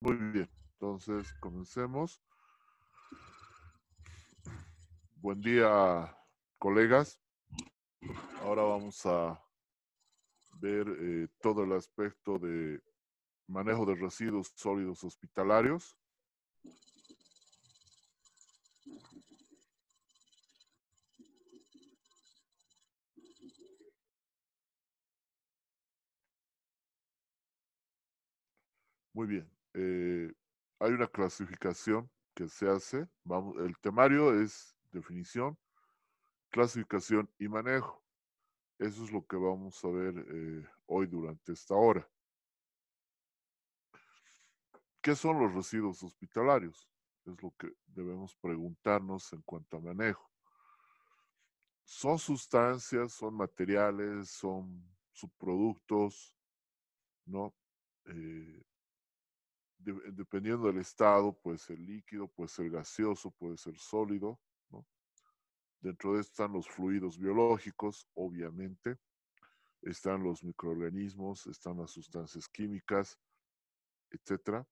Muy bien, entonces comencemos. Buen día, colegas. Ahora vamos a ver eh, todo el aspecto de manejo de residuos sólidos hospitalarios. Muy bien. Eh, hay una clasificación que se hace. El temario es definición, clasificación y manejo. Eso es lo que vamos a ver eh, hoy durante esta hora. ¿Qué son los residuos hospitalarios? Es lo que debemos preguntarnos en cuanto a manejo. Son sustancias, son materiales, son subproductos, ¿no? Eh, dependiendo del estado, puede ser líquido, puede ser gaseoso, puede ser sólido. Dentro de esto están los fluidos biológicos, obviamente. Están los microorganismos, están las sustancias químicas, etcétera,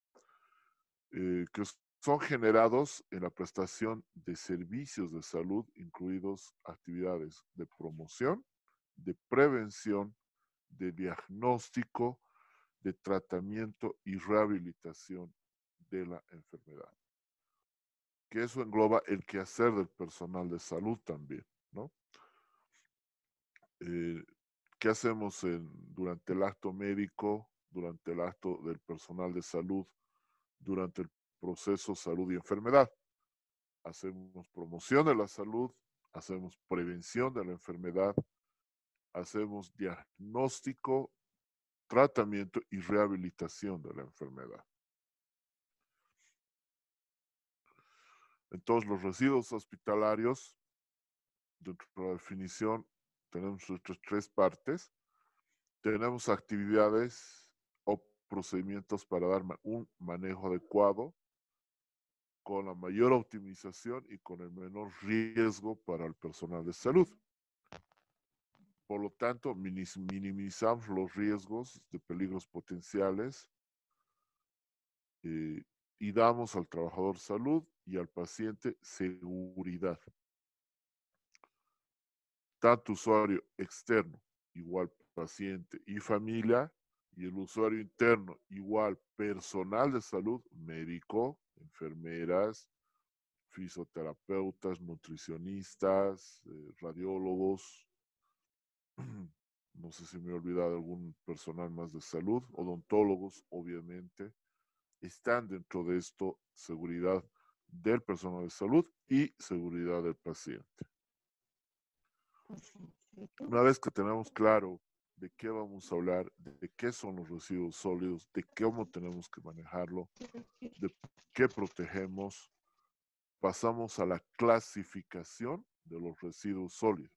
eh, que son generados en la prestación de servicios de salud, incluidos actividades de promoción, de prevención, de diagnóstico, de tratamiento y rehabilitación de la enfermedad. Que eso engloba el quehacer del personal de salud también, ¿no? Eh, ¿Qué hacemos durante el acto médico, durante el acto del personal de salud, durante el proceso salud y enfermedad? Hacemos promoción de la salud, hacemos prevención de la enfermedad, hacemos diagnóstico tratamiento y rehabilitación de la enfermedad. Entonces, los residuos hospitalarios, dentro de la definición, tenemos nuestras tres partes. Tenemos actividades o procedimientos para dar un manejo adecuado con la mayor optimización y con el menor riesgo para el personal de salud. Por lo tanto, minimizamos los riesgos de peligros potenciales eh, y damos al trabajador salud y al paciente seguridad. Tanto usuario externo, igual paciente y familia, y el usuario interno, igual personal de salud, médico, enfermeras, fisioterapeutas, nutricionistas, eh, radiólogos, no sé si me he olvidado algún personal más de salud, odontólogos, obviamente, están dentro de esto seguridad del personal de salud y seguridad del paciente. Una vez que tenemos claro de qué vamos a hablar, de qué son los residuos sólidos, de cómo tenemos que manejarlo, de qué protegemos, pasamos a la clasificación de los residuos sólidos.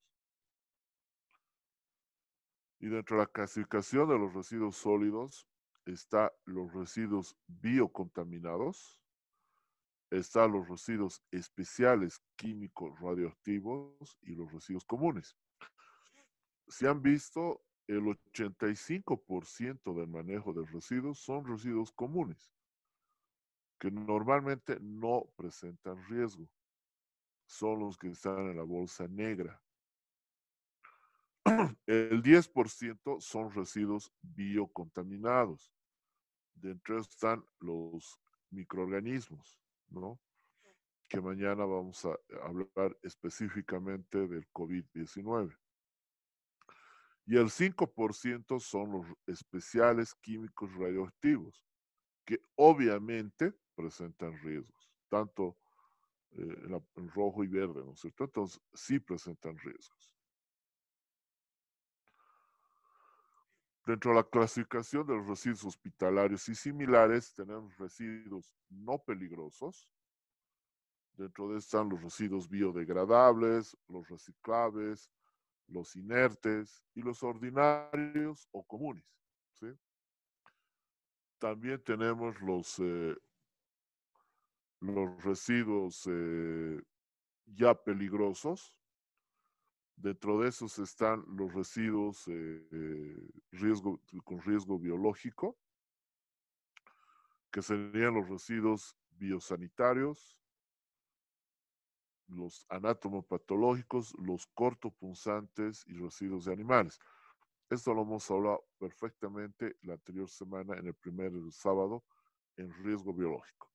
Y dentro de la clasificación de los residuos sólidos está los residuos biocontaminados, están los residuos especiales químicos radioactivos y los residuos comunes. Si han visto, el 85% del manejo de residuos son residuos comunes, que normalmente no presentan riesgo. Son los que están en la bolsa negra. El 10% son residuos biocontaminados. Dentro están los microorganismos, ¿no? Que mañana vamos a hablar específicamente del COVID-19. Y el 5% son los especiales químicos radioactivos, que obviamente presentan riesgos, tanto eh, en rojo y verde, ¿no es cierto? Entonces, sí presentan riesgos. Dentro de la clasificación de los residuos hospitalarios y similares, tenemos residuos no peligrosos. Dentro de están los residuos biodegradables, los reciclables, los inertes y los ordinarios o comunes. También tenemos los, eh, los residuos eh, ya peligrosos, Dentro de esos están los residuos eh, riesgo, con riesgo biológico, que serían los residuos biosanitarios, los anatomopatológicos, los cortopunzantes y residuos de animales. Esto lo hemos hablado perfectamente la anterior semana en el primer sábado en riesgo biológico.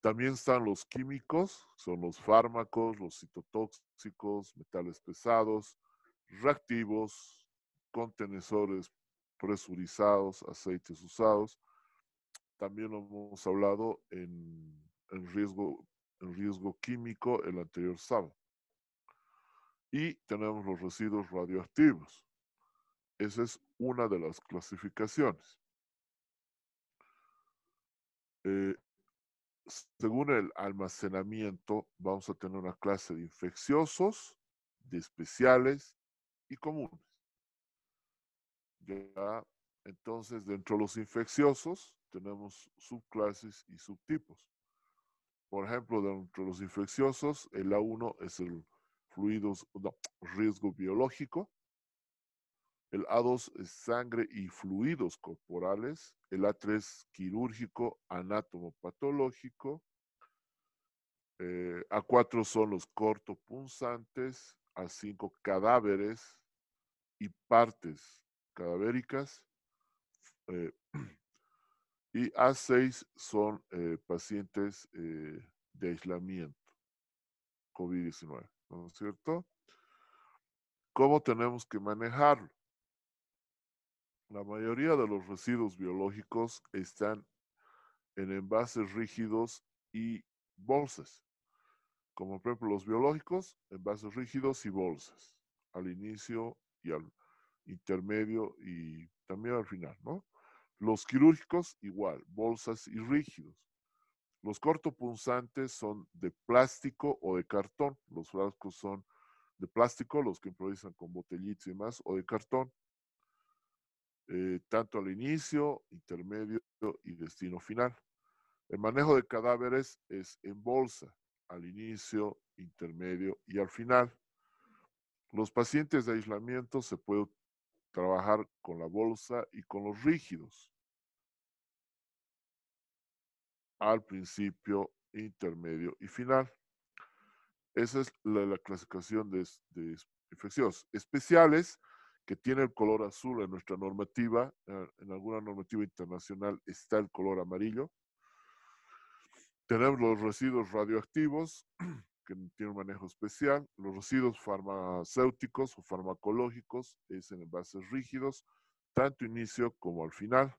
También están los químicos, son los fármacos, los citotóxicos, metales pesados, reactivos, contenedores presurizados, aceites usados. También lo hemos hablado en, riesgo, en riesgo químico el anterior sábado. Y tenemos los residuos radioactivos. Esa es una de las clasificaciones. Eh, según el almacenamiento, vamos a tener una clase de infecciosos, de especiales y comunes. Ya, entonces, dentro de los infecciosos tenemos subclases y subtipos. Por ejemplo, dentro de los infecciosos, el A1 es el fluidos, riesgo biológico. El A2 es sangre y fluidos corporales. El A3 quirúrgico, anatomopatológico. Eh, A4 son los cortopunzantes. A5 cadáveres y partes cadavéricas. Eh, y A6 son eh, pacientes de aislamiento, COVID-19, ¿no es cierto? ¿Cómo tenemos que manejarlo? La mayoría de los residuos biológicos están en envases rígidos y bolsas, como por ejemplo los biológicos, envases rígidos y bolsas, al inicio y al intermedio y también al final, ¿no? Los quirúrgicos igual, bolsas y rígidos. Los cortopunzantes son de plástico o de cartón. Los frascos son de plástico, los que improvisan con botellitos y más, o de cartón. Eh, tanto al inicio, intermedio y destino final. El manejo de cadáveres es en bolsa, al inicio, intermedio y al final. Los pacientes de aislamiento se puede trabajar con la bolsa y con los rígidos. Al principio, intermedio y final. Esa es la, clasificación de, de infecciones. Especiales que tiene el color azul en nuestra normativa, eh, en alguna normativa internacional está el color amarillo. Tenemos los residuos radioactivos, que tienen un manejo especial, los residuos farmacéuticos o farmacológicos, es en envases rígidos, tanto inicio como al final.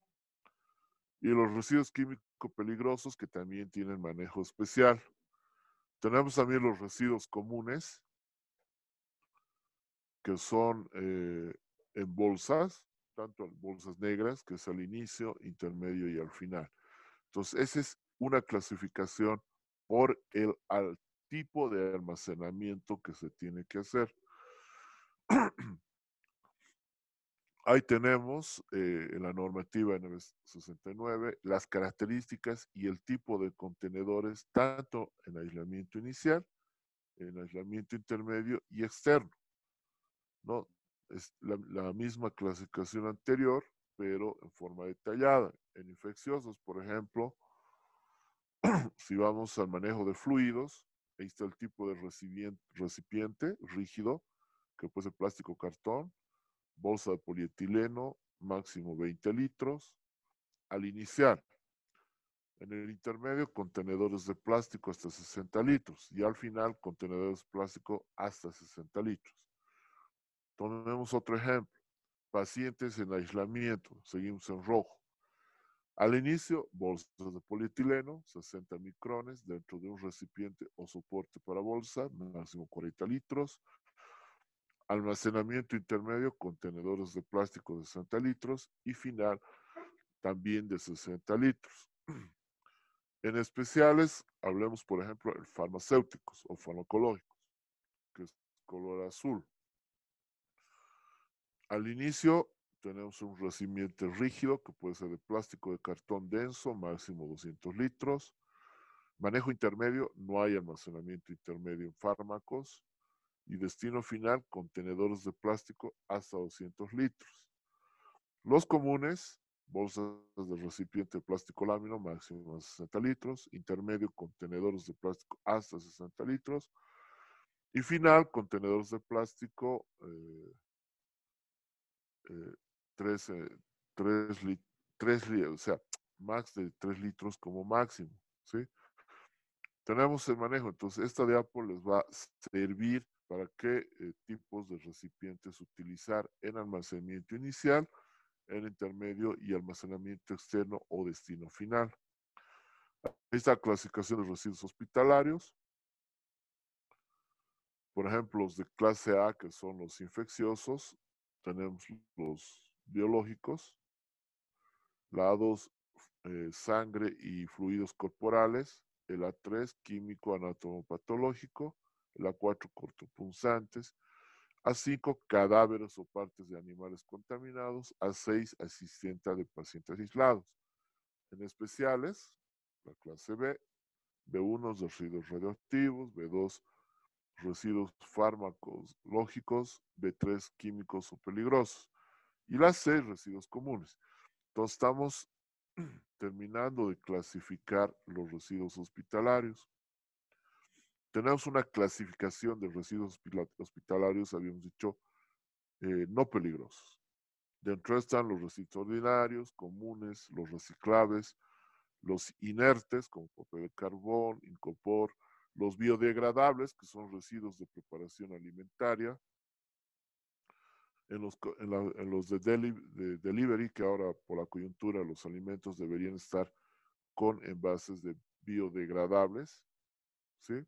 Y los residuos químicos peligrosos que también tienen manejo especial. Tenemos también los residuos comunes, son eh, en bolsas, tanto en bolsas negras, que es al inicio, intermedio y al final. Entonces, esa es una clasificación por el tipo de almacenamiento que se tiene que hacer. Ahí tenemos eh, en la normativa 969 las características y el tipo de contenedores, tanto en aislamiento inicial, en aislamiento intermedio y externo. ¿No? Es la, misma clasificación anterior, pero en forma detallada. En infecciosos, por ejemplo, si vamos al manejo de fluidos, ahí está el tipo de recipiente, rígido, que puede ser plástico cartón, bolsa de polietileno, máximo 20 litros, al iniciar. En el intermedio, contenedores de plástico hasta 60 litros. Y al final, contenedores de plástico hasta 60 litros. Tomemos otro ejemplo. Pacientes en aislamiento, seguimos en rojo. Al inicio, bolsas de polietileno, 60 micrones dentro de un recipiente o soporte para bolsa, máximo 40 litros. Almacenamiento intermedio, contenedores de plástico de 60 litros. Y final, también de 60 litros. En especiales, hablemos, por ejemplo, de farmacéuticos o farmacológicos, que es color azul. Al inicio tenemos un recipiente rígido que puede ser de plástico de cartón denso, máximo 200 litros. Manejo intermedio, no hay almacenamiento intermedio en fármacos. Y destino final, contenedores de plástico hasta 200 litros. Los comunes, bolsas de recipiente de plástico lámina máximo 60 litros, intermedio contenedores de plástico hasta 60 litros y final contenedores de plástico 3, eh, 3, eh, o sea, más de 3 litros como máximo, ¿sí? Tenemos el manejo, entonces esta diapo les va a servir para qué eh, tipos de recipientes utilizar en almacenamiento inicial, en intermedio y almacenamiento externo o destino final. Esta clasificación de residuos hospitalarios. Por ejemplo, los de clase A, que son los infecciosos, tenemos los biológicos, la A2, eh, sangre y fluidos corporales, el A3, químico anatomopatológico, el A4, cortopunzantes, A5, cadáveres o partes de animales contaminados, A6, asistente de pacientes aislados. En especiales, la clase B, B1, residuos radioactivos, B2, residuos fármacos lógicos, B3, químicos o peligrosos. Y la C, residuos comunes. Entonces estamos terminando de clasificar los residuos hospitalarios. Tenemos una clasificación de residuos hospitalarios, habíamos dicho, eh, no peligrosos. Dentro están los residuos ordinarios, comunes, los reciclables, los inertes, como papel de carbón, incopor, los biodegradables, que son residuos de preparación alimentaria, en los, en los de, de, delivery, que ahora por la coyuntura los alimentos deberían estar con envases de biodegradables, ¿sí?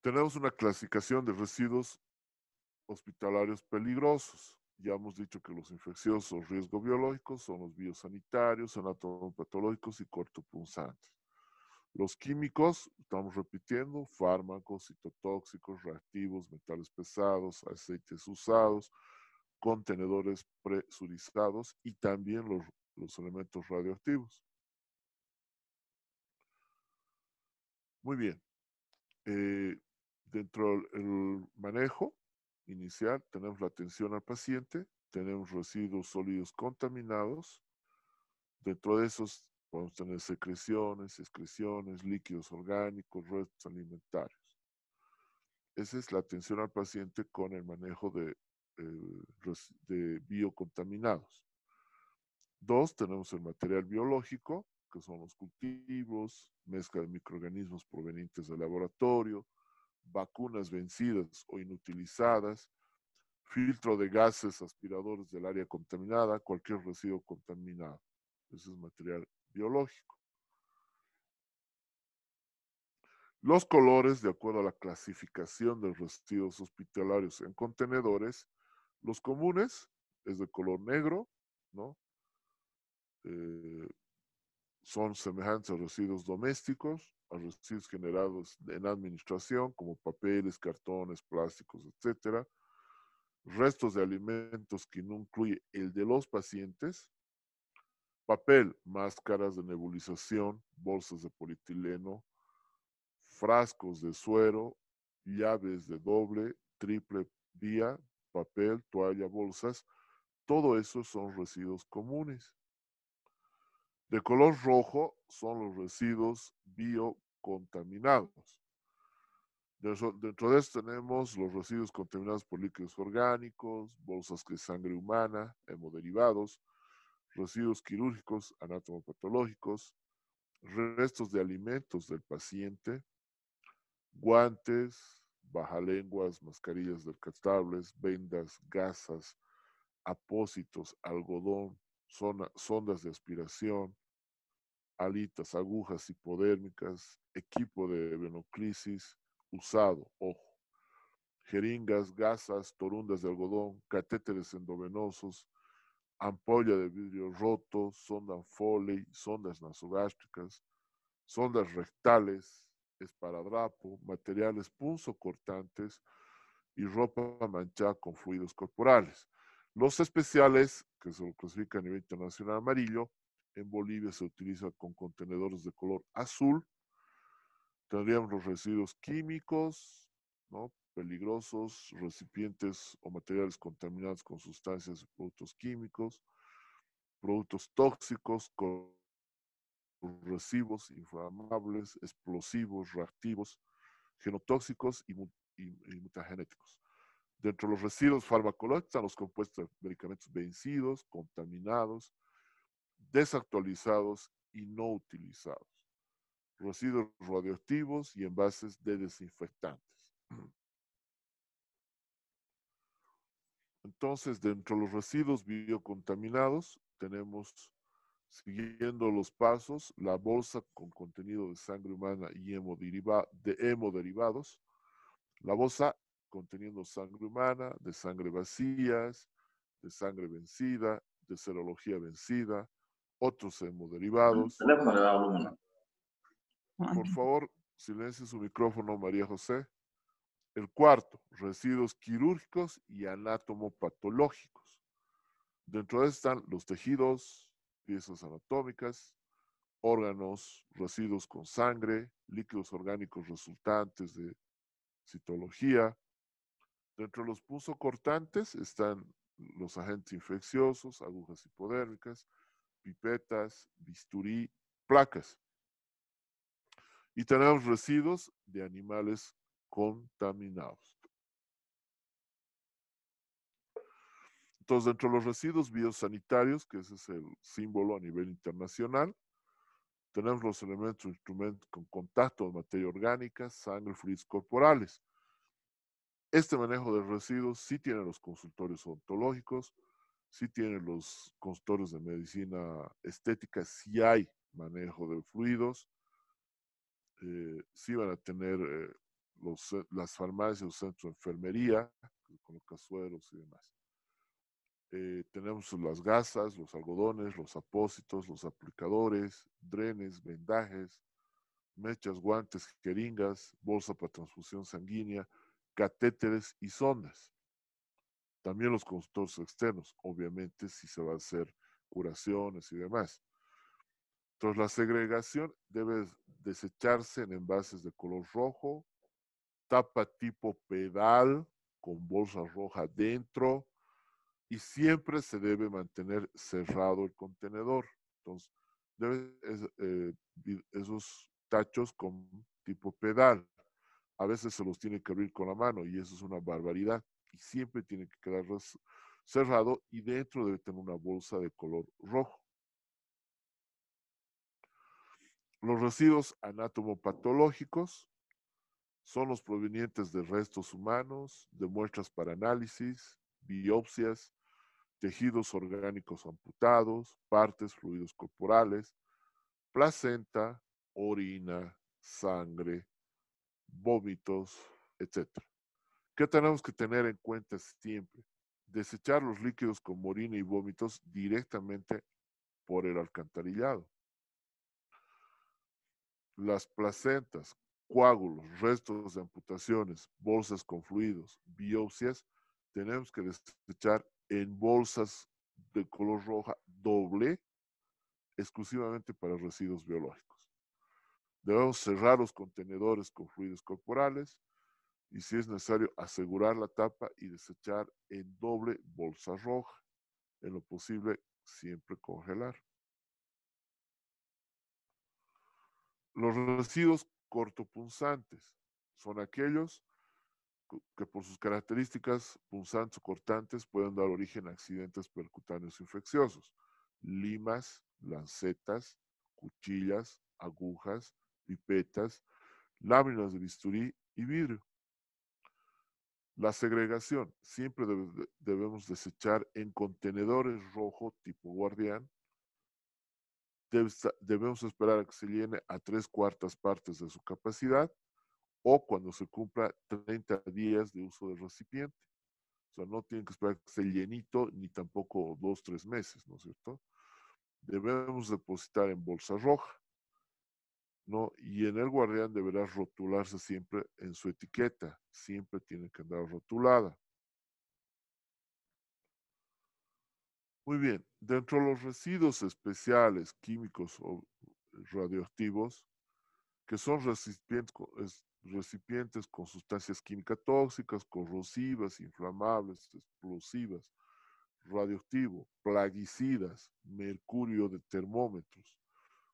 Tenemos una clasificación de residuos hospitalarios peligrosos. Ya hemos dicho que los infecciosos riesgo biológico son los biosanitarios, anatomopatológicos y cortopunzantes. Los químicos, estamos repitiendo, fármacos, citotóxicos, reactivos, metales pesados, aceites usados, contenedores presurizados y también los, los elementos radioactivos. Muy bien. Eh, dentro del manejo inicial tenemos la atención al paciente, tenemos residuos sólidos contaminados. Dentro de esos podemos tener secreciones, excreciones, líquidos orgánicos, restos alimentarios. Esa es la atención al paciente con el manejo de, eh, de biocontaminados. Dos, tenemos el material biológico, que son los cultivos, mezcla de microorganismos provenientes del laboratorio, vacunas vencidas o inutilizadas, filtro de gases aspiradores del área contaminada, cualquier residuo contaminado. Ese es material biológico. Los colores, de acuerdo a la clasificación de residuos hospitalarios en contenedores, los comunes es de color negro, ¿no? Eh, son semejantes a residuos domésticos, a residuos generados en administración, como papeles, cartones, plásticos, etc. Restos de alimentos que no incluye el de los pacientes. Papel, máscaras de nebulización, bolsas de polietileno, frascos de suero, llaves de doble, triple vía, papel, toalla, bolsas. Todo eso son residuos comunes. De color rojo son los residuos biocontaminados. Dentro de esto tenemos los residuos contaminados por líquidos orgánicos, bolsas de sangre humana, hemoderivados, residuos quirúrgicos, anatomopatológicos, restos de alimentos del paciente, guantes, bajalenguas, mascarillas descartables, vendas, gasas, apósitos, algodón, sondas de aspiración, alitas, agujas hipodérmicas, equipo de venoclisis usado, ojo, jeringas, gasas, torundas de algodón, catéteres endovenosos, ampolla de vidrio roto, sonda Foley, sondas nasogástricas, sondas rectales, esparadrapo, materiales punzocortantes y ropa manchada con fluidos corporales. Los especiales, que se lo clasifica a nivel internacional amarillo, en Bolivia se utiliza con contenedores de color azul. Tendríamos los residuos químicos, ¿no? Peligrosos, recipientes o materiales contaminados con sustancias y productos químicos, productos tóxicos, corrosivos, inflamables, explosivos, reactivos, genotóxicos y, mutagenéticos. Dentro de los residuos farmacológicos están los compuestos de medicamentos vencidos, contaminados, desactualizados y no utilizados. Residuos radioactivos y envases de desinfectantes. Entonces, dentro de los residuos biocontaminados, tenemos, siguiendo los pasos, la bolsa con contenido de sangre humana y de hemoderivados, la bolsa conteniendo sangre humana, de sangre vacías, de sangre vencida, de serología vencida, otros hemoderivados. Por favor, silencie su micrófono, María José. El cuarto, residuos quirúrgicos y anatomopatológicos. Dentro de están los tejidos, piezas anatómicas, órganos, residuos con sangre, líquidos orgánicos resultantes de citología. Dentro de los punzocortantes están los agentes infecciosos, agujas hipodérmicas, pipetas, bisturí, placas. Y tenemos residuos de animales contaminados. Entonces, dentro de los residuos biosanitarios, que ese es el símbolo a nivel internacional, tenemos los elementos instrumentos con contacto de materia orgánica, sangre, fluidos corporales. Este manejo de residuos sí tiene los consultorios odontológicos, sí tiene los consultorios de medicina estética, sí hay manejo de fluidos, eh, sí van a tener eh, eh, las farmacias, los centros de enfermería, con los casueros y demás. Eh, tenemos las gasas, los algodones, los apósitos, los aplicadores, drenes, vendajes, mechas, guantes, jeringas, bolsa para transfusión sanguínea, catéteres y sondas. También los consultores externos, obviamente si se va a hacer curaciones y demás. Entonces la segregación debe desecharse en envases de color rojo, tapa tipo pedal con bolsa roja dentro y siempre se debe mantener cerrado el contenedor. Entonces, eh, esos tachos con tipo pedal. A veces se los tiene que abrir con la mano y eso es una barbaridad. Y siempre tiene que quedar cerrado y dentro debe tener una bolsa de color rojo. Los residuos anatomopatológicos son los provenientes de restos humanos, de muestras para análisis, biopsias, tejidos orgánicos amputados, partes, fluidos corporales, placenta, orina, sangre, vómitos, etc. ¿Qué tenemos que tener en cuenta siempre? Desechar los líquidos como orina y vómitos directamente por el alcantarillado. Las placentas, coágulos, restos de amputaciones, bolsas con fluidos, biopsias, tenemos que desechar en bolsas de color roja doble, exclusivamente para residuos biológicos. Debemos cerrar los contenedores con fluidos corporales y si es necesario asegurar la tapa y desechar en doble bolsa roja. En lo posible, siempre congelar. Los residuos cortopunzantes son aquellos que por sus características punzantes o cortantes pueden dar origen a accidentes percutáneos infecciosos. Limas, lancetas, cuchillas, agujas, pipetas, láminas de bisturí y vidrio. La segregación. Siempre debemos desechar en contenedores rojo tipo guardián debemos esperar a que se llene a tres cuartas partes de su capacidad o cuando se cumpla 30 días de uso del recipiente. O sea, no tienen que esperar que esté llenito ni tampoco dos, tres meses, ¿no es cierto? Debemos depositar en bolsa roja, ¿no? Y en el guardián deberá rotularse siempre en su etiqueta, siempre tiene que andar rotulada. Muy bien, dentro de los residuos especiales, químicos o radioactivos, que son recipientes, con sustancias químicas tóxicas, corrosivas, inflamables, explosivas, radioactivo, plaguicidas, mercurio de termómetros,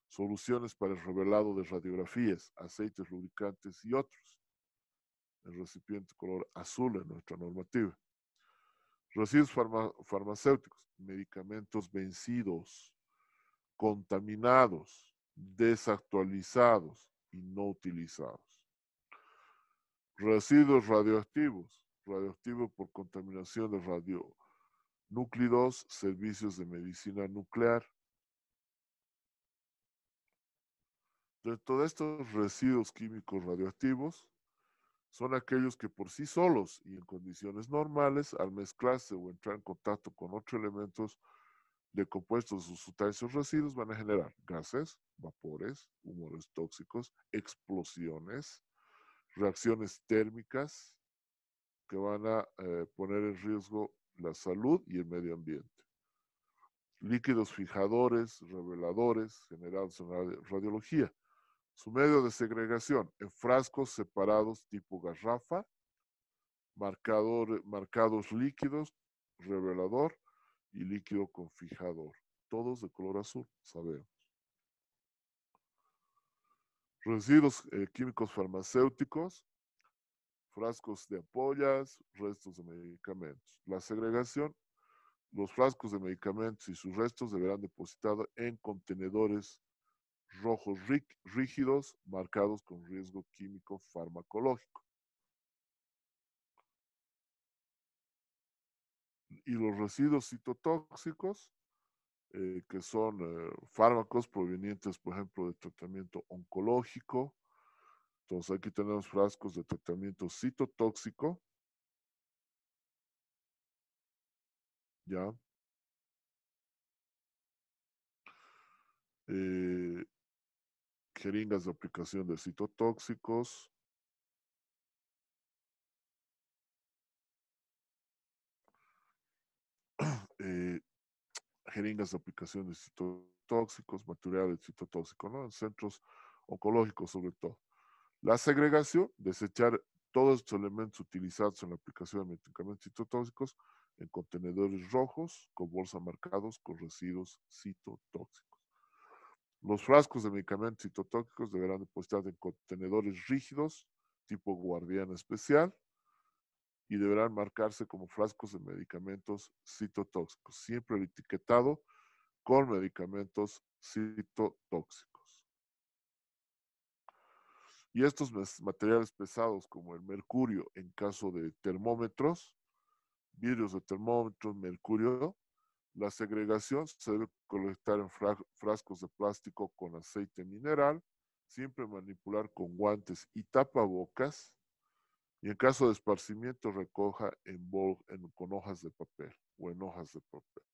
soluciones para el revelado de radiografías, aceites lubricantes y otros. El recipiente color azul en nuestra normativa. Residuos farmacéuticos, medicamentos vencidos, contaminados, desactualizados y no utilizados. Residuos radioactivos, radioactivos por contaminación de radionúclidos, servicios de medicina nuclear. De estos residuos químicos radioactivos, son aquellos que por sí solos y en condiciones normales, al mezclarse o entrar en contacto con otros elementos de compuestos o sustancias residuos, van a generar gases, vapores, humores tóxicos, explosiones, reacciones térmicas que van a eh, poner en riesgo la salud y el medio ambiente. Líquidos fijadores, reveladores, generados en la radiología. Su medio de segregación en frascos separados tipo garrafa, marcados líquidos, revelador y líquido con fijador. Todos de color azul, sabemos residuos eh, químicos farmacéuticos, frascos de ampollas, restos de medicamentos. La segregación, los frascos de medicamentos y sus restos deberán depositados en contenedores rojos rígidos marcados con riesgo químico farmacológico. Y los residuos citotóxicos eh, que son eh, fármacos provenientes, por ejemplo, de tratamiento oncológico. Entonces aquí tenemos frascos de tratamiento citotóxico. ¿Ya? Eh, jeringas de aplicación de citotóxicos. Eh, jeringas de aplicación de citotóxicos, materiales citotóxicos, ¿no? En centros oncológicos sobre todo. La segregación, desechar todos estos elementos utilizados en la aplicación de medicamentos citotóxicos en contenedores rojos con bolsa marcados con residuos citotóxicos. Los frascos de medicamentos citotóxicos deberán depositarse en contenedores rígidos tipo guardián especial y deberán marcarse como frascos de medicamentos citotóxicos, siempre etiquetado con medicamentos citotóxicos. Y estos materiales pesados como el mercurio en caso de termómetros, vidrios de termómetros, mercurio, la segregación se debe colectar en frascos de plástico con aceite mineral, siempre manipular con guantes y tapabocas, y en caso de esparcimiento, recoja en, con hojas de papel o en hojas de papel.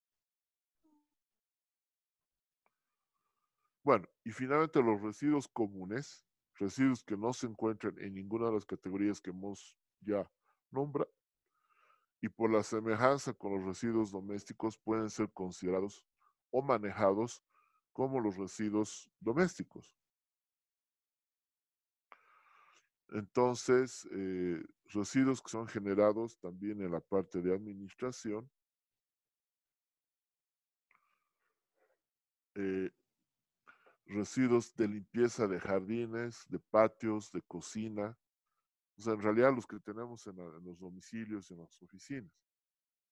Bueno, y finalmente los residuos comunes, residuos que no se encuentran en ninguna de las categorías que hemos ya nombrado, y por la semejanza con los residuos domésticos pueden ser considerados o manejados como los residuos domésticos. Entonces, eh, residuos que son generados también en la parte de administración. Eh, residuos de limpieza de jardines, de patios, de cocina. O sea, en realidad los que tenemos en, los domicilios y en las oficinas.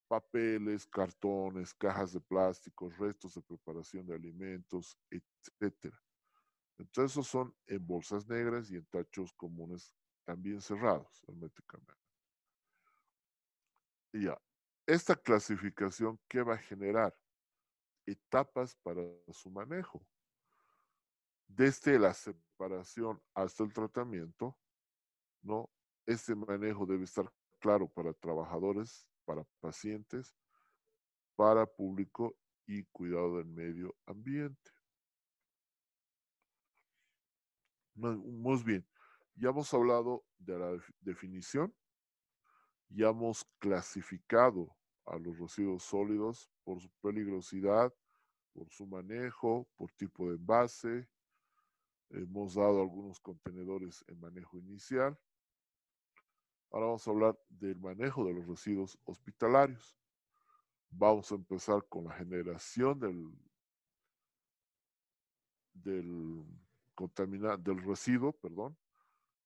Papeles, cartones, cajas de plástico, restos de preparación de alimentos, etcétera. Entonces, esos son en bolsas negras y en tachos comunes también cerrados herméticamente. Y ya, esta clasificación, ¿qué va a generar? Etapas para su manejo. Desde la separación hasta el tratamiento, ¿no? Este manejo debe estar claro para trabajadores, para pacientes, para público y cuidado del medio ambiente. Muy bien, ya hemos hablado de la definición, ya hemos clasificado a los residuos sólidos por su peligrosidad, por su manejo, por tipo de envase, Hemos dado algunos contenedores en manejo inicial. Ahora vamos a hablar del manejo de los residuos hospitalarios. Vamos a empezar con la generación del, del, del residuo, perdón,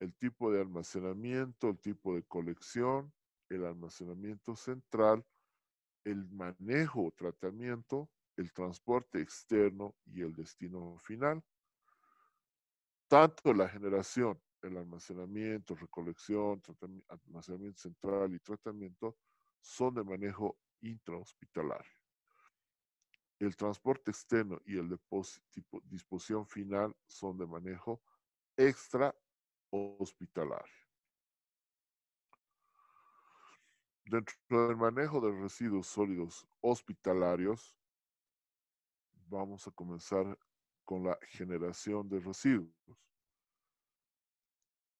el tipo de almacenamiento, el tipo de colección, el almacenamiento central, el manejo o tratamiento, el transporte externo y el destino final. Tanto la generación, el almacenamiento, recolección, almacenamiento central y tratamiento son de manejo intrahospitalario. El transporte externo y el disposición final son de manejo extra hospitalario. Dentro del manejo de residuos sólidos hospitalarios, vamos a comenzar con la generación de residuos.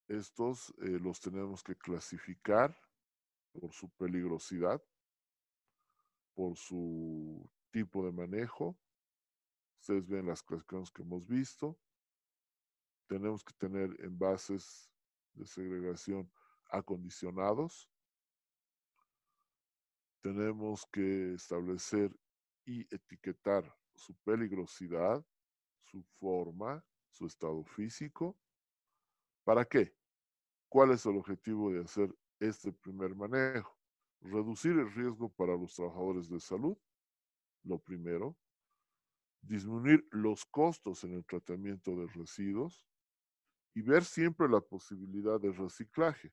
Estos eh, los tenemos que clasificar por su peligrosidad, por su tipo de manejo. Ustedes ven las clasificaciones que hemos visto. Tenemos que tener envases de segregación acondicionados. Tenemos que establecer y etiquetar su peligrosidad, su forma, su estado físico. ¿Para qué? ¿Cuál es el objetivo de hacer este primer manejo? Reducir el riesgo para los trabajadores de salud, lo primero. Disminuir los costos en el tratamiento de residuos y ver siempre la posibilidad de reciclaje.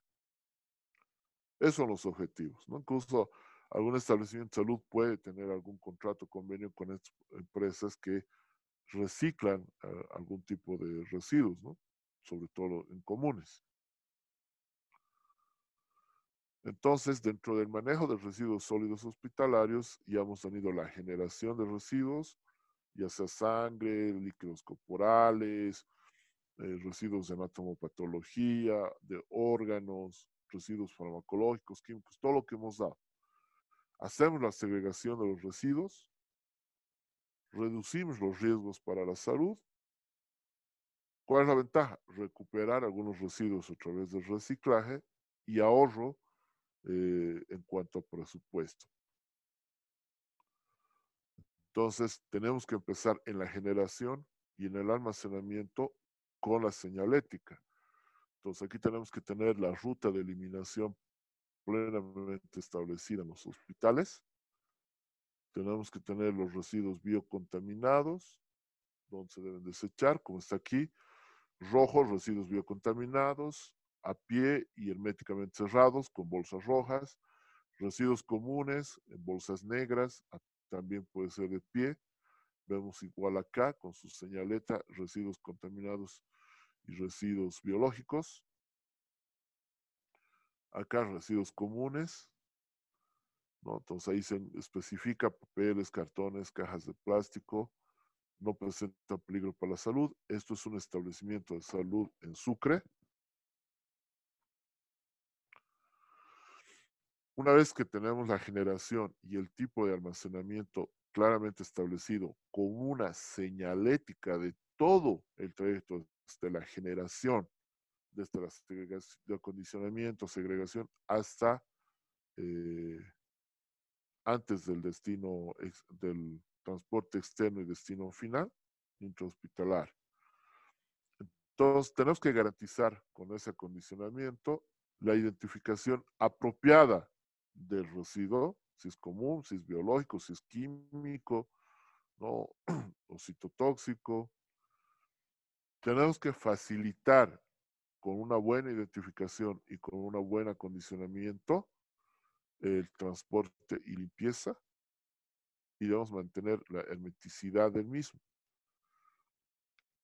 Esos son los objetivos. ¿no? Incluso algún establecimiento de salud puede tener algún contrato, convenio con empresas que reciclan eh, algún tipo de residuos, ¿no? Sobre todo en comunes. Entonces, dentro del manejo de residuos sólidos hospitalarios, ya hemos tenido la generación de residuos, ya sea sangre, líquidos corporales, eh, residuos de anatomopatología, de órganos, residuos farmacológicos, químicos, todo lo que hemos dado. Hacemos la segregación de los residuos, reducimos los riesgos para la salud. ¿Cuál es la ventaja? Recuperar algunos residuos a través del reciclaje y ahorro eh, en cuanto a presupuesto. Entonces, tenemos que empezar en la generación y en el almacenamiento con la señalética. Entonces, aquí tenemos que tener la ruta de eliminación plenamente establecida en los hospitales. Tenemos que tener los residuos biocontaminados, donde se deben desechar, como está aquí. Rojos, residuos biocontaminados, a pie y herméticamente cerrados, con bolsas rojas. Residuos comunes, en bolsas negras, también puede ser de pie. Vemos igual acá, con su señaleta, residuos contaminados y residuos biológicos. Acá residuos comunes. ¿no? Entonces ahí se especifica papeles, cartones, cajas de plástico. No presenta peligro para la salud. Esto es un establecimiento de salud en Sucre. Una vez que tenemos la generación y el tipo de almacenamiento claramente establecido con una señalética de todo el trayecto de la generación desde la segregación, de acondicionamiento, segregación, hasta eh, antes del destino, del transporte externo y destino final, intrahospitalar. Entonces, tenemos que garantizar con ese acondicionamiento la identificación apropiada del residuo, si es común, si es biológico, si es químico, ¿no? o citotóxico. Tenemos que facilitar con una buena identificación y con un buen acondicionamiento el transporte y limpieza y debemos mantener la hermeticidad del mismo.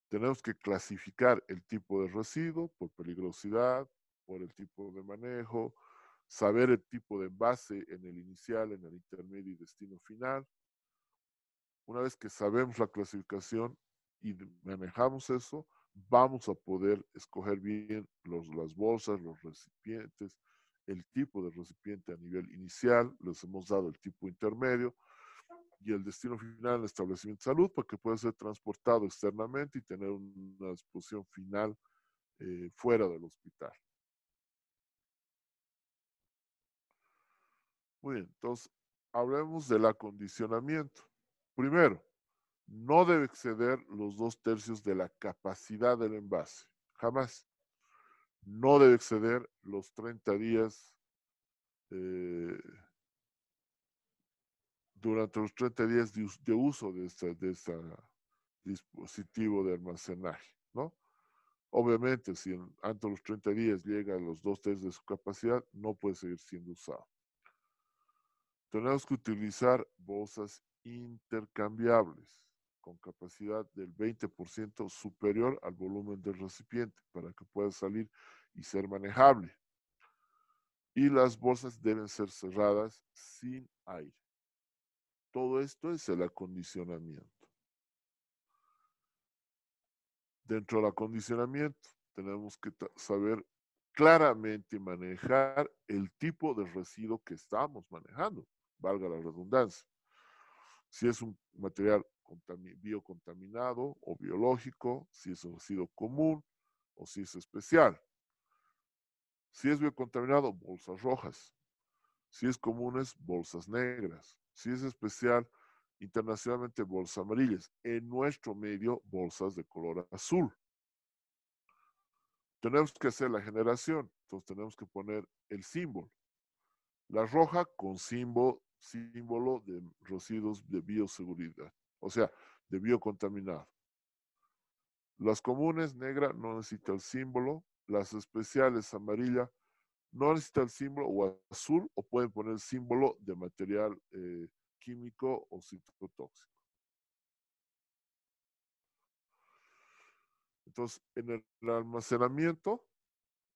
Tenemos que clasificar el tipo de residuo por peligrosidad, por el tipo de manejo, saber el tipo de envase en el inicial, en el intermedio y destino final. Una vez que sabemos la clasificación y manejamos eso, vamos a poder escoger bien los, las bolsas, los recipientes, el tipo de recipiente a nivel inicial, les hemos dado el tipo intermedio, y el destino final el establecimiento de salud para que pueda ser transportado externamente y tener una disposición final eh, fuera del hospital. Muy bien, entonces hablemos del acondicionamiento. Primero, no debe exceder los dos tercios de la capacidad del envase. Jamás. No debe exceder los 30 días eh, durante los 30 días de, uso de este de dispositivo de almacenaje, ¿no? Obviamente, si antes de los 30 días llega a los dos tercios de su capacidad, no puede seguir siendo usado. Tenemos que utilizar bolsas intercambiables con capacidad del 20% superior al volumen del recipiente para que pueda salir y ser manejable. Y las bolsas deben ser cerradas sin aire. Todo esto es el acondicionamiento. Dentro del acondicionamiento tenemos que saber claramente manejar el tipo de residuo que estamos manejando, valga la redundancia. Si es un material biocontaminado o biológico, si es un residuo común o si es especial. Si es biocontaminado, bolsas rojas. Si es comunes, bolsas negras. Si es especial, internacionalmente bolsas amarillas. En nuestro medio, bolsas de color azul. Tenemos que hacer la generación, entonces tenemos que poner el símbolo. La roja con símbolo, símbolo de residuos de bioseguridad o sea, de biocontaminado. Las comunes negra no necesita el símbolo, las especiales amarilla no necesita el símbolo o azul o pueden poner símbolo de material eh, químico o citotóxico. Entonces, en el almacenamiento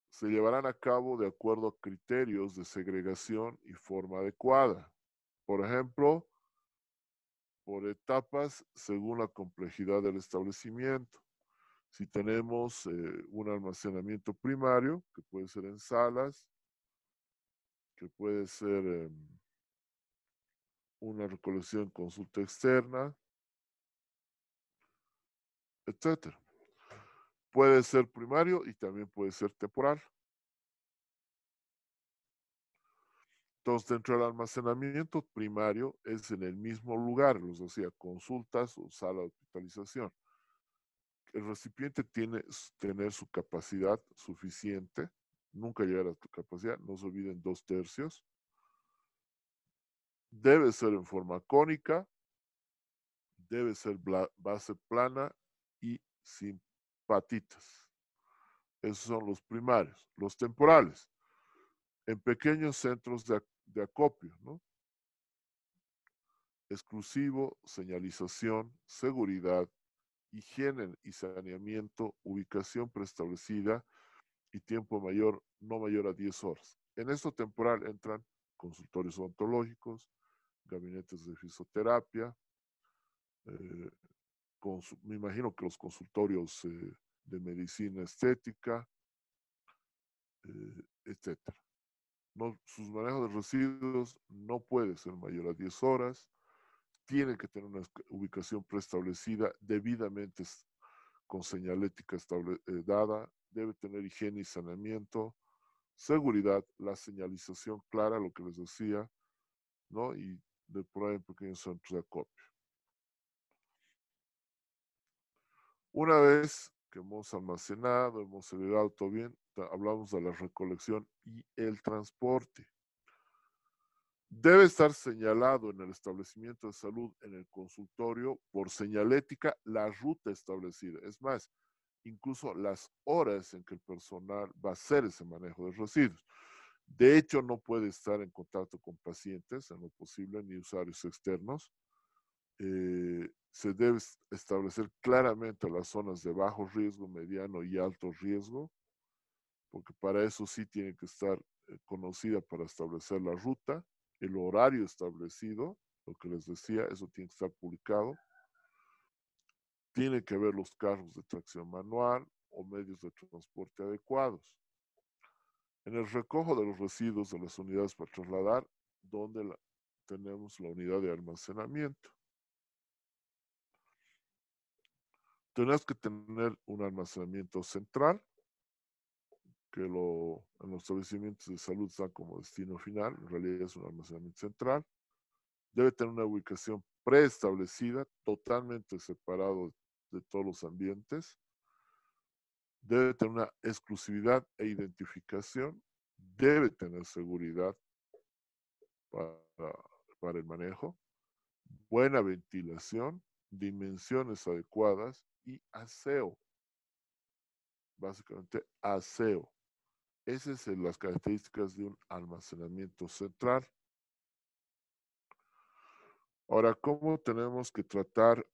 se llevarán a cabo de acuerdo a criterios de segregación y forma adecuada. Por ejemplo, por etapas según la complejidad del establecimiento. Si tenemos eh, un almacenamiento primario, que puede ser en salas, que puede ser una recolección consulta externa, etc. Puede ser primario y también puede ser temporal. Entonces, dentro del almacenamiento primario es en el mismo lugar, los decía, consultas o sala de hospitalización. El recipiente tiene tener su capacidad suficiente, nunca llegar a tu capacidad, no se olviden dos tercios. Debe ser en forma cónica, debe ser base plana y sin patitas. Esos son los primarios. Los temporales en pequeños centros de, acopio, ¿no? Exclusivo, señalización, seguridad, higiene y saneamiento, ubicación preestablecida y tiempo mayor, no mayor a 10 horas. En esto temporal entran consultorios odontológicos, gabinetes de fisioterapia, eh, me imagino que los consultorios eh, de medicina estética, eh, etcétera sus manejos de residuos no puede ser mayor a 10 horas, tiene que tener una ubicación preestablecida debidamente con señalética eh, dada, debe tener higiene y saneamiento, seguridad, la señalización clara, lo que les decía, ¿no? Y de por en pequeños centros de acopio. Una vez que hemos almacenado, hemos segregado todo bien, hablamos de la recolección y el transporte. Debe estar señalado en el establecimiento de salud, en el consultorio, por señalética, la ruta establecida. Es más, incluso las horas en que el personal va a hacer ese manejo de residuos. De hecho, no puede estar en contacto con pacientes en lo posible, ni usuarios externos. Eh, se debe establecer claramente las zonas de bajo riesgo, mediano y alto riesgo porque para eso sí tiene que estar eh, conocida para establecer la ruta, el horario establecido, lo que les decía, eso tiene que estar publicado. Tiene que haber los carros de tracción manual o medios de transporte adecuados. En el recojo de los residuos de las unidades para trasladar, donde tenemos la unidad de almacenamiento. Tenemos que tener un almacenamiento central, que lo, en los establecimientos de salud está como destino final, en realidad es un almacenamiento central. Debe tener una ubicación preestablecida, totalmente separado de todos los ambientes. Debe tener una exclusividad e identificación. Debe tener seguridad para, para el manejo. Buena ventilación, dimensiones adecuadas y aseo. Básicamente aseo. Esas son las características de un almacenamiento central. Ahora, ¿cómo tenemos que tratar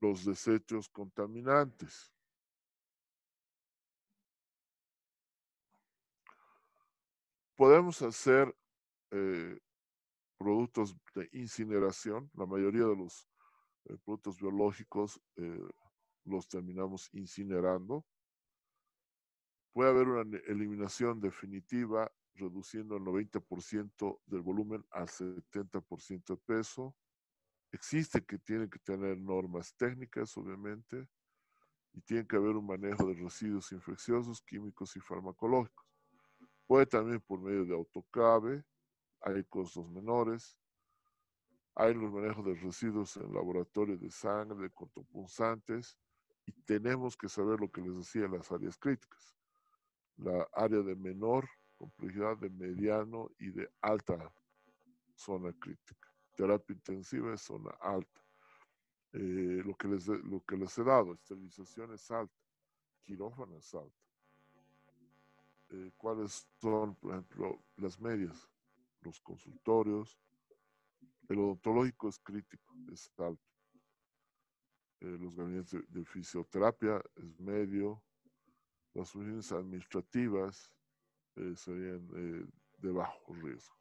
los desechos contaminantes? Podemos hacer eh, productos de incineración. La mayoría de los eh, productos biológicos eh, los terminamos incinerando. Puede haber una eliminación definitiva reduciendo el 90% del volumen al 70% de peso. Existe que tiene que tener normas técnicas, obviamente, y tiene que haber un manejo de residuos infecciosos, químicos y farmacológicos. Puede también por medio de autocave, hay costos menores, hay los manejos de residuos en laboratorios de sangre, de cortopunzantes, y tenemos que saber lo que les decía las áreas críticas. La área de menor complejidad, de mediano y de alta zona crítica. Terapia intensiva es zona alta. Eh, lo, que les, lo que les he dado, esterilización es alta, quirófano es alta. Eh, ¿Cuáles son, por ejemplo, las medias? Los consultorios, el odontológico es crítico, es alto. Eh, los gabinetes de, fisioterapia es medio. Las oficinas administrativas eh, serían eh, de bajo riesgo.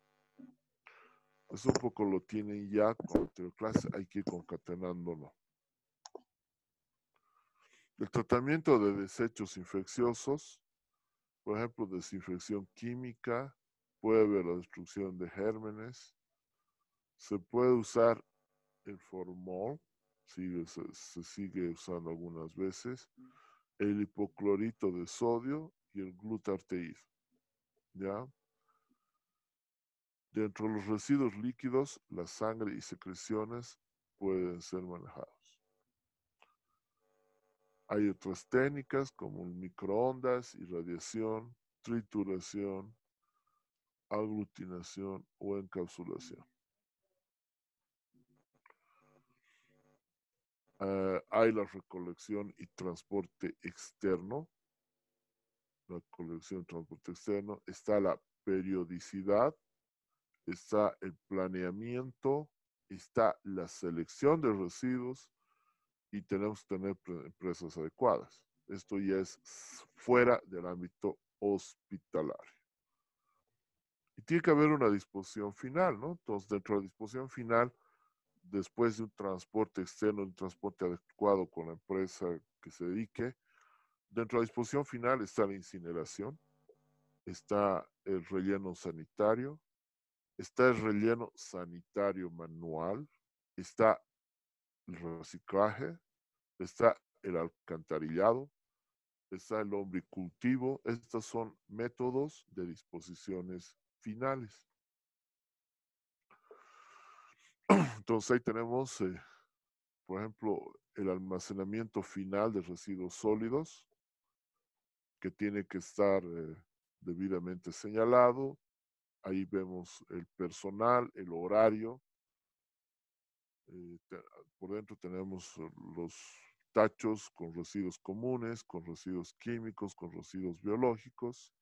Eso un poco lo tienen ya con la clase, hay que ir concatenándolo. El tratamiento de desechos infecciosos, por ejemplo, desinfección química, puede haber la destrucción de gérmenes, se puede usar el formol, sigue, se, sigue usando algunas veces, el hipoclorito de sodio y el glutarteído. ¿Ya? Dentro de los residuos líquidos, la sangre y secreciones pueden ser manejados. Hay otras técnicas como microondas, irradiación, trituración, aglutinación o encapsulación. Eh, hay la recolección y transporte externo. La colección y transporte externo. Está la periodicidad. Está el planeamiento. Está la selección de residuos. Y tenemos que tener empresas adecuadas. Esto ya es fuera del ámbito hospitalario. Y tiene que haber una disposición final, ¿no? Entonces, dentro de la disposición final, después de un transporte externo, un transporte adecuado con la empresa que se dedique, dentro de la disposición final está la incineración, está el relleno sanitario, está el relleno sanitario manual, está el reciclaje, está el alcantarillado, está el hombricultivo. Estos son métodos de disposiciones finales. Entonces ahí tenemos, eh, por ejemplo, el almacenamiento final de residuos sólidos, que tiene que estar eh, debidamente señalado. Ahí vemos el personal, el horario. Eh, por dentro tenemos los tachos con residuos comunes, con residuos químicos, con residuos biológicos.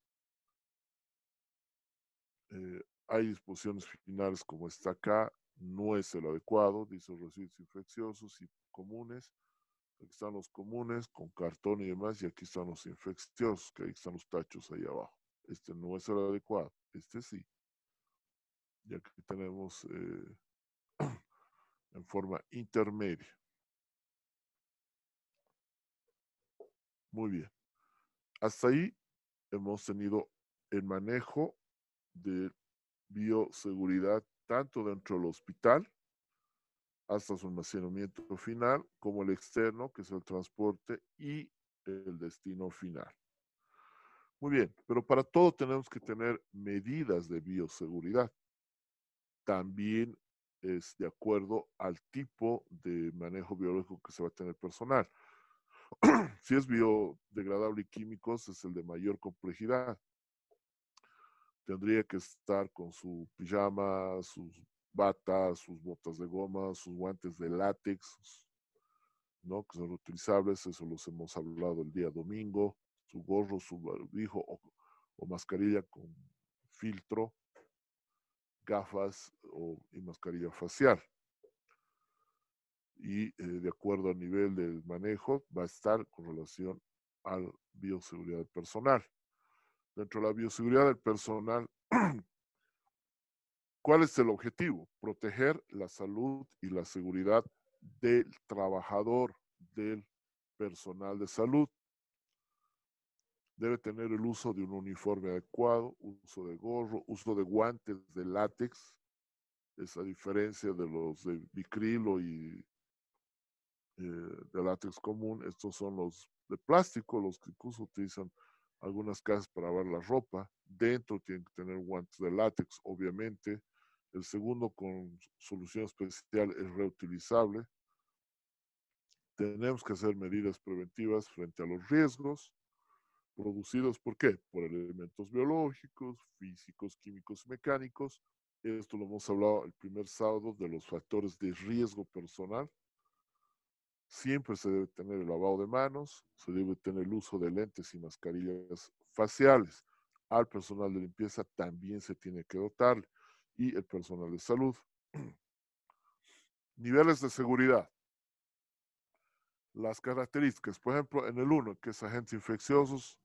hay disposiciones finales como está acá, no es el adecuado, dice residuos infecciosos y comunes. Aquí están los comunes con cartón y demás, y aquí están los infecciosos, que ahí están los tachos ahí abajo. Este no es el adecuado, este sí. Y aquí tenemos eh, en forma intermedia. Muy bien. Hasta ahí hemos tenido el manejo de bioseguridad tanto dentro del hospital hasta su almacenamiento final, como el externo, que es el transporte, y el destino final. Muy bien, pero para todo tenemos que tener medidas de bioseguridad. También es de acuerdo al tipo de manejo biológico que se va a tener personal. si es biodegradable y químicos, es el de mayor complejidad. Tendría que estar con su pijama, sus batas, sus botas de goma, sus guantes de látex, ¿no? que son reutilizables, eso los hemos hablado el día domingo, su gorro, su barbijo o, mascarilla con filtro, gafas o, y mascarilla facial. Y eh, de acuerdo al nivel del manejo, va a estar con relación a bioseguridad personal. Dentro de la bioseguridad del personal, ¿cuál es el objetivo? Proteger la salud y la seguridad del trabajador, del personal de salud. Debe tener el uso de un uniforme adecuado, uso de gorro, uso de guantes de látex, esa diferencia de los de bicrilo y eh, de látex común. Estos son los de plástico, los que incluso utilizan algunas casas para lavar la ropa. Dentro tienen que tener guantes de látex, obviamente. El segundo con solución especial es reutilizable. Tenemos que hacer medidas preventivas frente a los riesgos producidos por qué? Por elementos biológicos, físicos, químicos y mecánicos. Esto lo hemos hablado el primer sábado de los factores de riesgo personal. Siempre se debe tener el lavado de manos, se debe tener el uso de lentes y mascarillas faciales. Al personal de limpieza también se tiene que dotar y el personal de salud. Niveles de seguridad. Las características, por ejemplo, en el 1, que es agentes infecciosos,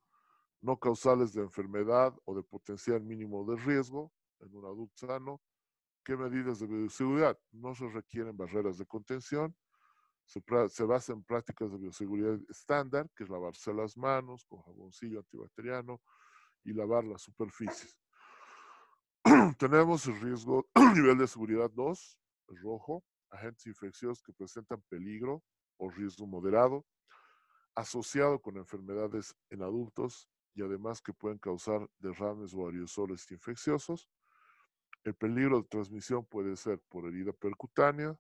no causales de enfermedad o de potencial mínimo de riesgo en un adulto sano. ¿Qué medidas de bioseguridad? No se requieren barreras de contención. Se, se basa en prácticas de bioseguridad estándar, que es lavarse las manos con jaboncillo antibacteriano y lavar las superficies. Tenemos el riesgo, nivel de seguridad 2, el rojo, agentes infecciosos que presentan peligro o riesgo moderado, asociado con enfermedades en adultos y además que pueden causar derrames o aerosoles infecciosos. El peligro de transmisión puede ser por herida percutánea,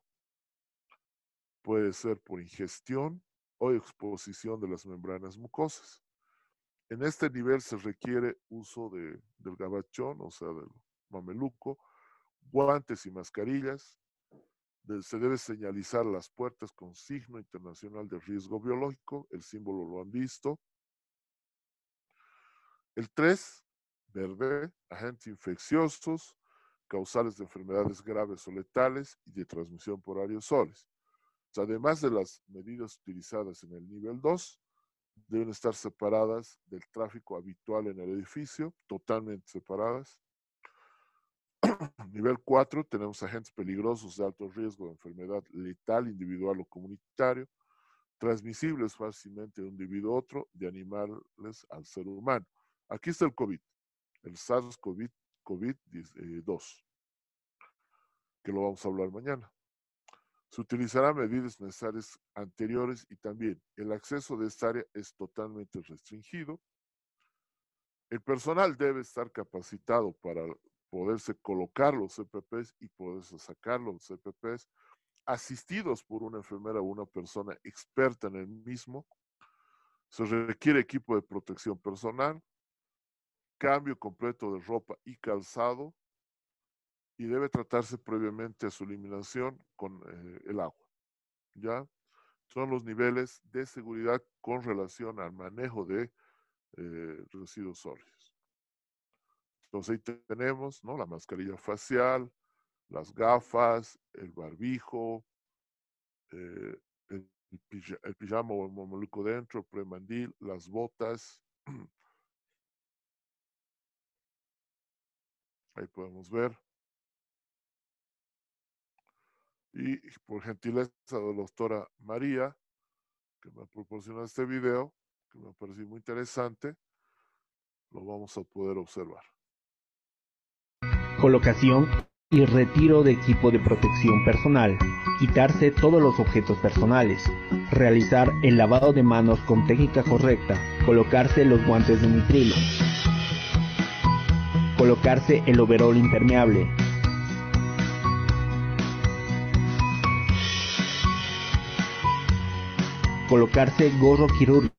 puede ser por ingestión o exposición de las membranas mucosas. En este nivel se requiere uso de, del gabachón, o sea, del mameluco, guantes y mascarillas. se debe señalizar las puertas con signo internacional de riesgo biológico, el símbolo lo han visto. El 3, verde, agentes infecciosos, causales de enfermedades graves o letales y de transmisión por aerosoles. Además de las medidas utilizadas en el nivel 2, deben estar separadas del tráfico habitual en el edificio, totalmente separadas. Nivel 4, tenemos agentes peligrosos de alto riesgo de enfermedad letal individual o comunitario, transmisibles fácilmente de un individuo a otro, de animales al ser humano. Aquí está el COVID, el SARS-CoV-2, COVID que lo vamos a hablar mañana. Se utilizarán medidas necesarias anteriores y también el acceso de esta área es totalmente restringido. El personal debe estar capacitado para poderse colocar los CPPs y poderse sacar los CPPs, asistidos por una enfermera o una persona experta en el mismo. Se requiere equipo de protección personal, cambio completo de ropa y calzado y debe tratarse previamente a su eliminación con eh, el agua. ¿Ya? Son los niveles de seguridad con relación al manejo de eh, residuos sólidos. Entonces ahí tenemos ¿no? la mascarilla facial, las gafas, el barbijo, eh, el, pijama o el mameluco dentro, el premandil, las botas, Ahí podemos ver. Y por gentileza de la doctora María, que me ha proporcionado este video, que me ha parecido muy interesante, lo vamos a poder observar. Colocación y retiro de equipo de protección personal, quitarse todos los objetos personales, realizar el lavado de manos con técnica correcta, colocarse los guantes de nitrilo, colocarse el overol impermeable, colocarse gorro quirúrgico,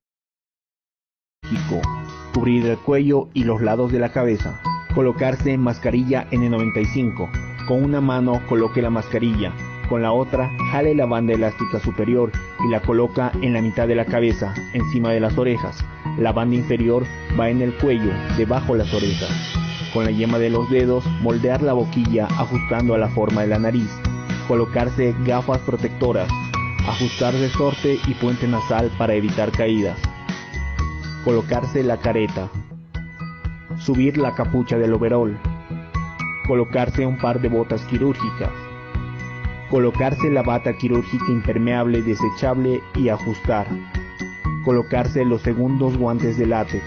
cubrir el cuello y los lados de la cabeza, colocarse mascarilla N95, con una mano coloque la mascarilla, con la otra jale la banda elástica superior y la coloca en la mitad de la cabeza, encima de las orejas. La banda inferior va en el cuello, debajo de las orejas. Con la yema de los dedos, moldear la boquilla ajustando a la forma de la nariz. Colocarse gafas protectoras. Ajustar resorte y puente nasal para evitar caídas. Colocarse la careta. Subir la capucha del overol. Colocarse un par de botas quirúrgicas. Colocarse la bata quirúrgica impermeable desechable y ajustar. Colocarse los segundos guantes de látex.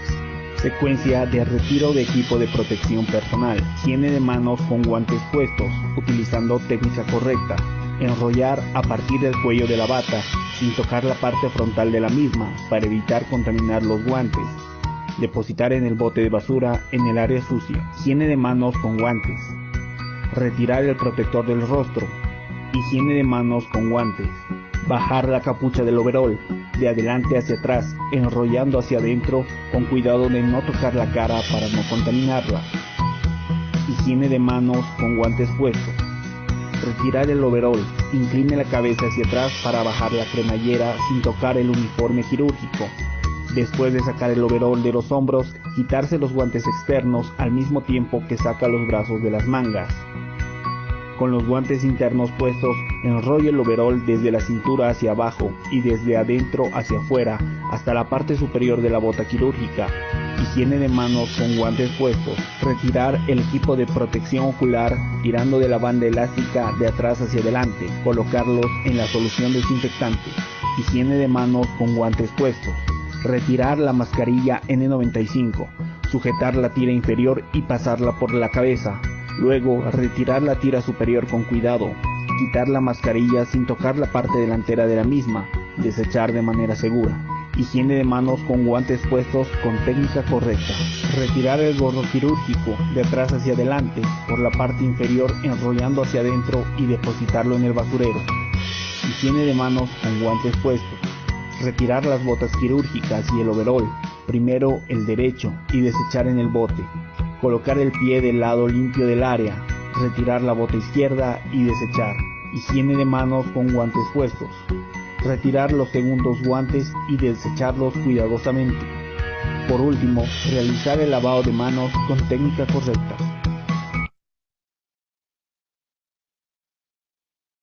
Secuencia de retiro de equipo de protección personal. Higiene de manos con guantes puestos, utilizando técnica correcta. Enrollar a partir del cuello de la bata, sin tocar la parte frontal de la misma, para evitar contaminar los guantes. Depositar en el bote de basura en el área sucia. Higiene de manos con guantes. Retirar el protector del rostro. Higiene de manos con guantes. Bajar la capucha del overol de adelante hacia atrás, enrollando hacia adentro con cuidado de no tocar la cara para no contaminarla. Higiene de manos con guantes puestos. Retirar el overol. Incline la cabeza hacia atrás para bajar la cremallera sin tocar el uniforme quirúrgico. Después de sacar el overol de los hombros, quitarse los guantes externos al mismo tiempo que saca los brazos de las mangas. Con los guantes internos puestos, enrolle el overol desde la cintura hacia abajo y desde adentro hacia afuera hasta la parte superior de la bota quirúrgica. Higiene de manos con guantes puestos. Retirar el equipo de protección ocular tirando de la banda elástica de atrás hacia adelante. Colocarlos en la solución desinfectante. Higiene de manos con guantes puestos. Retirar la mascarilla N95. Sujetar la tira inferior y pasarla por la cabeza. Luego, retirar la tira superior con cuidado, quitar la mascarilla sin tocar la parte delantera de la misma, desechar de manera segura. Higiene de manos con guantes puestos con técnica correcta. Retirar el gorro quirúrgico de atrás hacia adelante por la parte inferior enrollando hacia adentro y depositarlo en el basurero. Higiene de manos con guantes puestos. Retirar las botas quirúrgicas y el overol, primero el derecho y desechar en el bote colocar el pie del lado limpio del área, retirar la bota izquierda y desechar. Higiene de manos con guantes puestos. Retirar los segundos guantes y desecharlos cuidadosamente. Por último, realizar el lavado de manos con técnica correcta.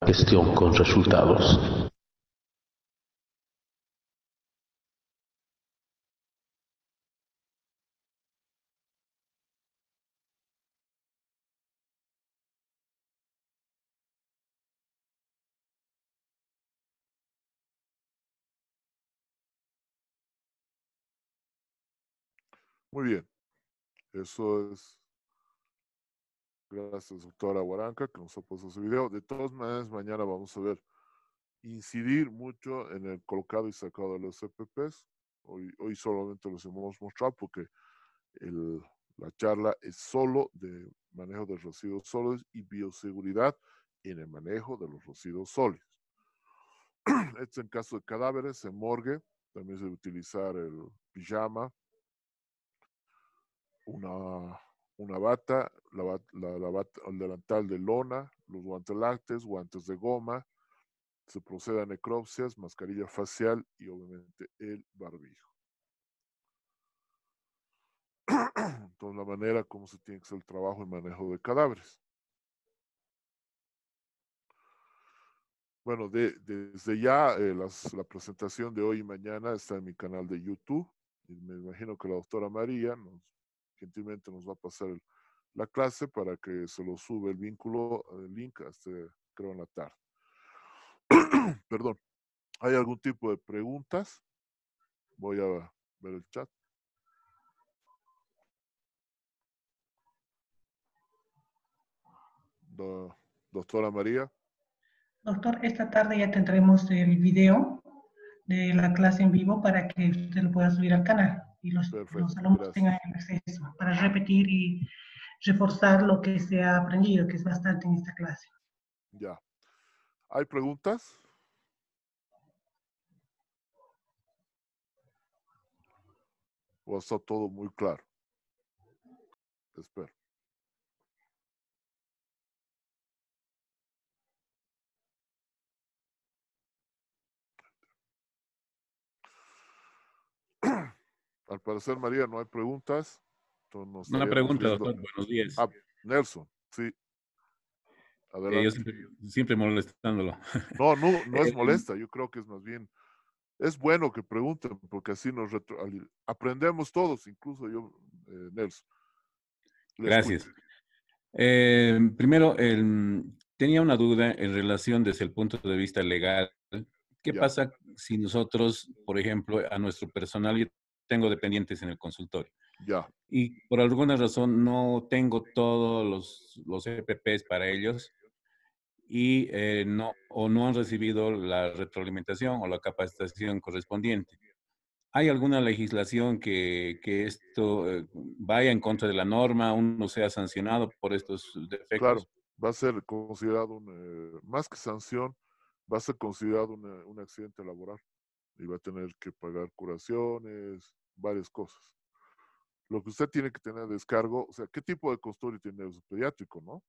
Gestión con resultados. Muy bien. Eso es. Gracias, doctora Guaranca, que nos ha puesto ese video. De todas maneras, mañana vamos a ver incidir mucho en el colocado y sacado de los CPPs. Hoy, hoy solamente los hemos mostrado porque el, la charla es solo de manejo de residuos sólidos y bioseguridad en el manejo de los residuos sólidos. Esto en caso de cadáveres, en morgue, también se debe utilizar el pijama, una, una bata, la, la, la bata, el delantal de lona, los guantes lácteos, guantes de goma, se procede a necropsias, mascarilla facial y obviamente el barbijo. Entonces, la manera como se tiene que hacer el trabajo y manejo de cadáveres. Bueno, de, desde ya eh, las, la presentación de hoy y mañana está en mi canal de YouTube. Y me imagino que la doctora María nos gentilmente nos va a pasar el, la clase para que se lo sube el vínculo, el link, hasta creo en la tarde. Perdón. ¿Hay algún tipo de preguntas? Voy a ver el chat. doctora María. Doctor, esta tarde ya tendremos el video de la clase en vivo para que usted lo pueda subir al canal y los, los alumnos tengan acceso para repetir y reforzar lo que se ha aprendido, que es bastante en esta clase. Ya. ¿Hay preguntas? ¿O está todo muy claro? Espero. Al parecer, María, no hay preguntas. Una pregunta, doctor. Buenos días. Ah, Nelson, sí. Adelante. yo siempre, molestándolo. No, no, no es eh, molesta. Yo creo que es más bien, es bueno que pregunten, porque así nos aprendemos todos, incluso yo, eh, Nelson. Gracias. Eh, primero, tenía una duda en relación desde el punto de vista legal. ¿Qué pasa si nosotros, por ejemplo, a nuestro personal, yo tengo dependientes en el consultorio? Ya. Y por alguna razón no tengo todos los, los EPPs para ellos y eh, no, o no han recibido la retroalimentación o la capacitación correspondiente. ¿Hay alguna legislación que, que esto eh, vaya en contra de la norma, uno sea sancionado por estos defectos? Claro, va a ser considerado, eh, más que sanción, va a ser considerado un accidente laboral y va a tener que pagar curaciones, varias cosas. Lo que usted tiene que tener descargo, o sea, ¿qué tipo de consultorio tiene? Es pediátrico, ¿no?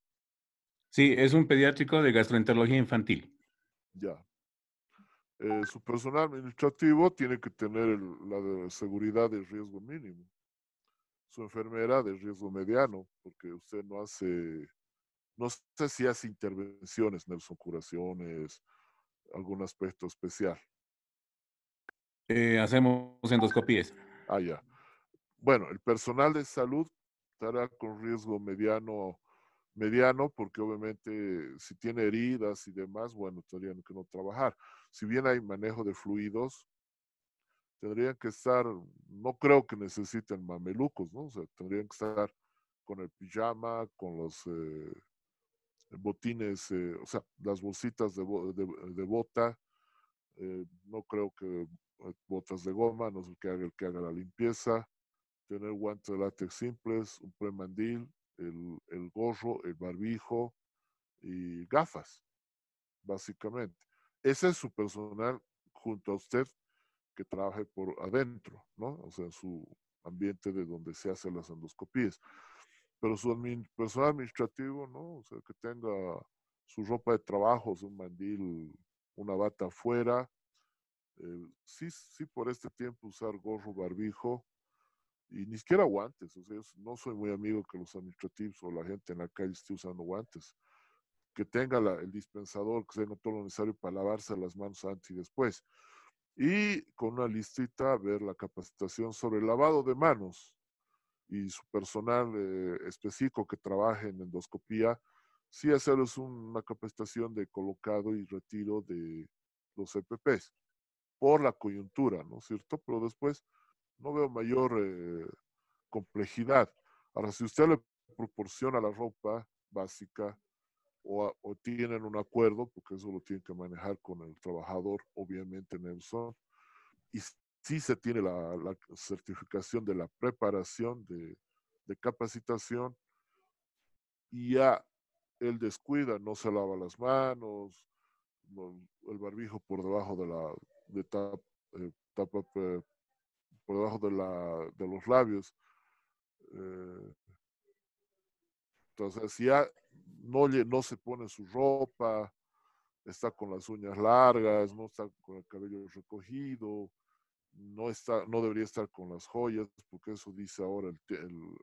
Sí, es un pediátrico de gastroenterología infantil. Ya. Eh, su personal administrativo tiene que tener la seguridad de riesgo mínimo. Su enfermera de riesgo mediano, porque usted no hace, no sé si hace intervenciones, Nelson, curaciones, algún aspecto especial. Eh, hacemos endoscopías. Ah, ya. Bueno, el personal de salud estará con riesgo mediano, mediano, porque obviamente si tiene heridas y demás, bueno, tendrían que no trabajar. Si bien hay manejo de fluidos, tendrían que estar, no creo que necesiten mamelucos, ¿no? O sea, tendrían que estar con el pijama, con los eh, botines, eh, o sea, las bolsitas de, de, bota, eh, no creo que botas de goma, no sé que haga el que haga la limpieza, tener guantes de látex simples, un premandil, el, el gorro, el barbijo y gafas, básicamente. Ese es su personal junto a usted que trabaje por adentro, ¿no? O sea, su ambiente de donde se hacen las endoscopías. Pero su personal administrativo, ¿no? O sea, que tenga su ropa de trabajo, un mandil, una bata afuera. Eh, sí, sí, por este tiempo usar gorro, barbijo, y ni siquiera guantes. O sea, no soy muy amigo que los administrativos o la gente en la calle esté usando guantes. Que tenga el dispensador, que tenga todo lo necesario para lavarse las manos antes y después. Y con una listita ver la capacitación sobre el lavado de manos y su personal eh, específico que trabaje en endoscopía, sí hacerles una capacitación de colocado y retiro de los EPPs por la coyuntura, ¿no es cierto? Pero después no veo mayor eh, complejidad. Ahora, si usted le proporciona la ropa básica o, tienen un acuerdo, porque eso lo tienen que manejar con el trabajador, obviamente, Nelson, y si se tiene la, certificación de la preparación de, capacitación, y ya él descuida, no se lava las manos, el barbijo por debajo de la de eh, tapa, tapa por debajo de, la, de los labios. Eh, entonces, si ya no, no se pone su ropa, está con las uñas largas, no está con el cabello recogido, no, está, no debería estar con las joyas, porque eso dice ahora el,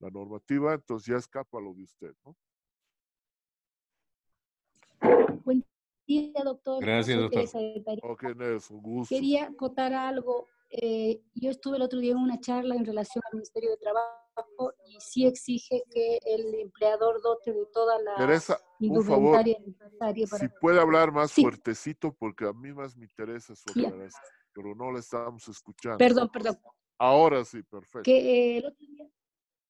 la, normativa, entonces ya escapa lo de usted, doctor. Gracias, doctor. Ok, Nelson, gusto. Quería acotar algo eh, yo estuve el otro día en una charla en relación al Ministerio de Trabajo y sí exige que el empleador dote de toda la Teresa, un favor, Si puede hablar más fuertecito, porque a mí más me interesa su aclaración, pero no le estamos escuchando. Perdón, perdón. Ahora sí, perfecto. Que el otro día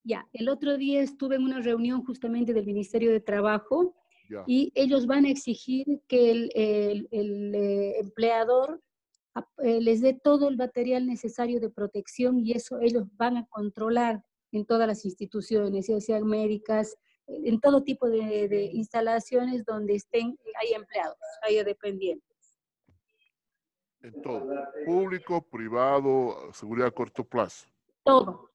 Ya, el otro día estuve en una reunión justamente del Ministerio de Trabajo y ellos van a exigir que el, el, eh, empleador eh, les dé todo el material necesario de protección y eso ellos van a controlar en todas las instituciones, ya sean médicas, en todo tipo de, de instalaciones donde estén, hay empleados, hay dependientes. En todo, público, privado, seguridad a corto plazo. Todo,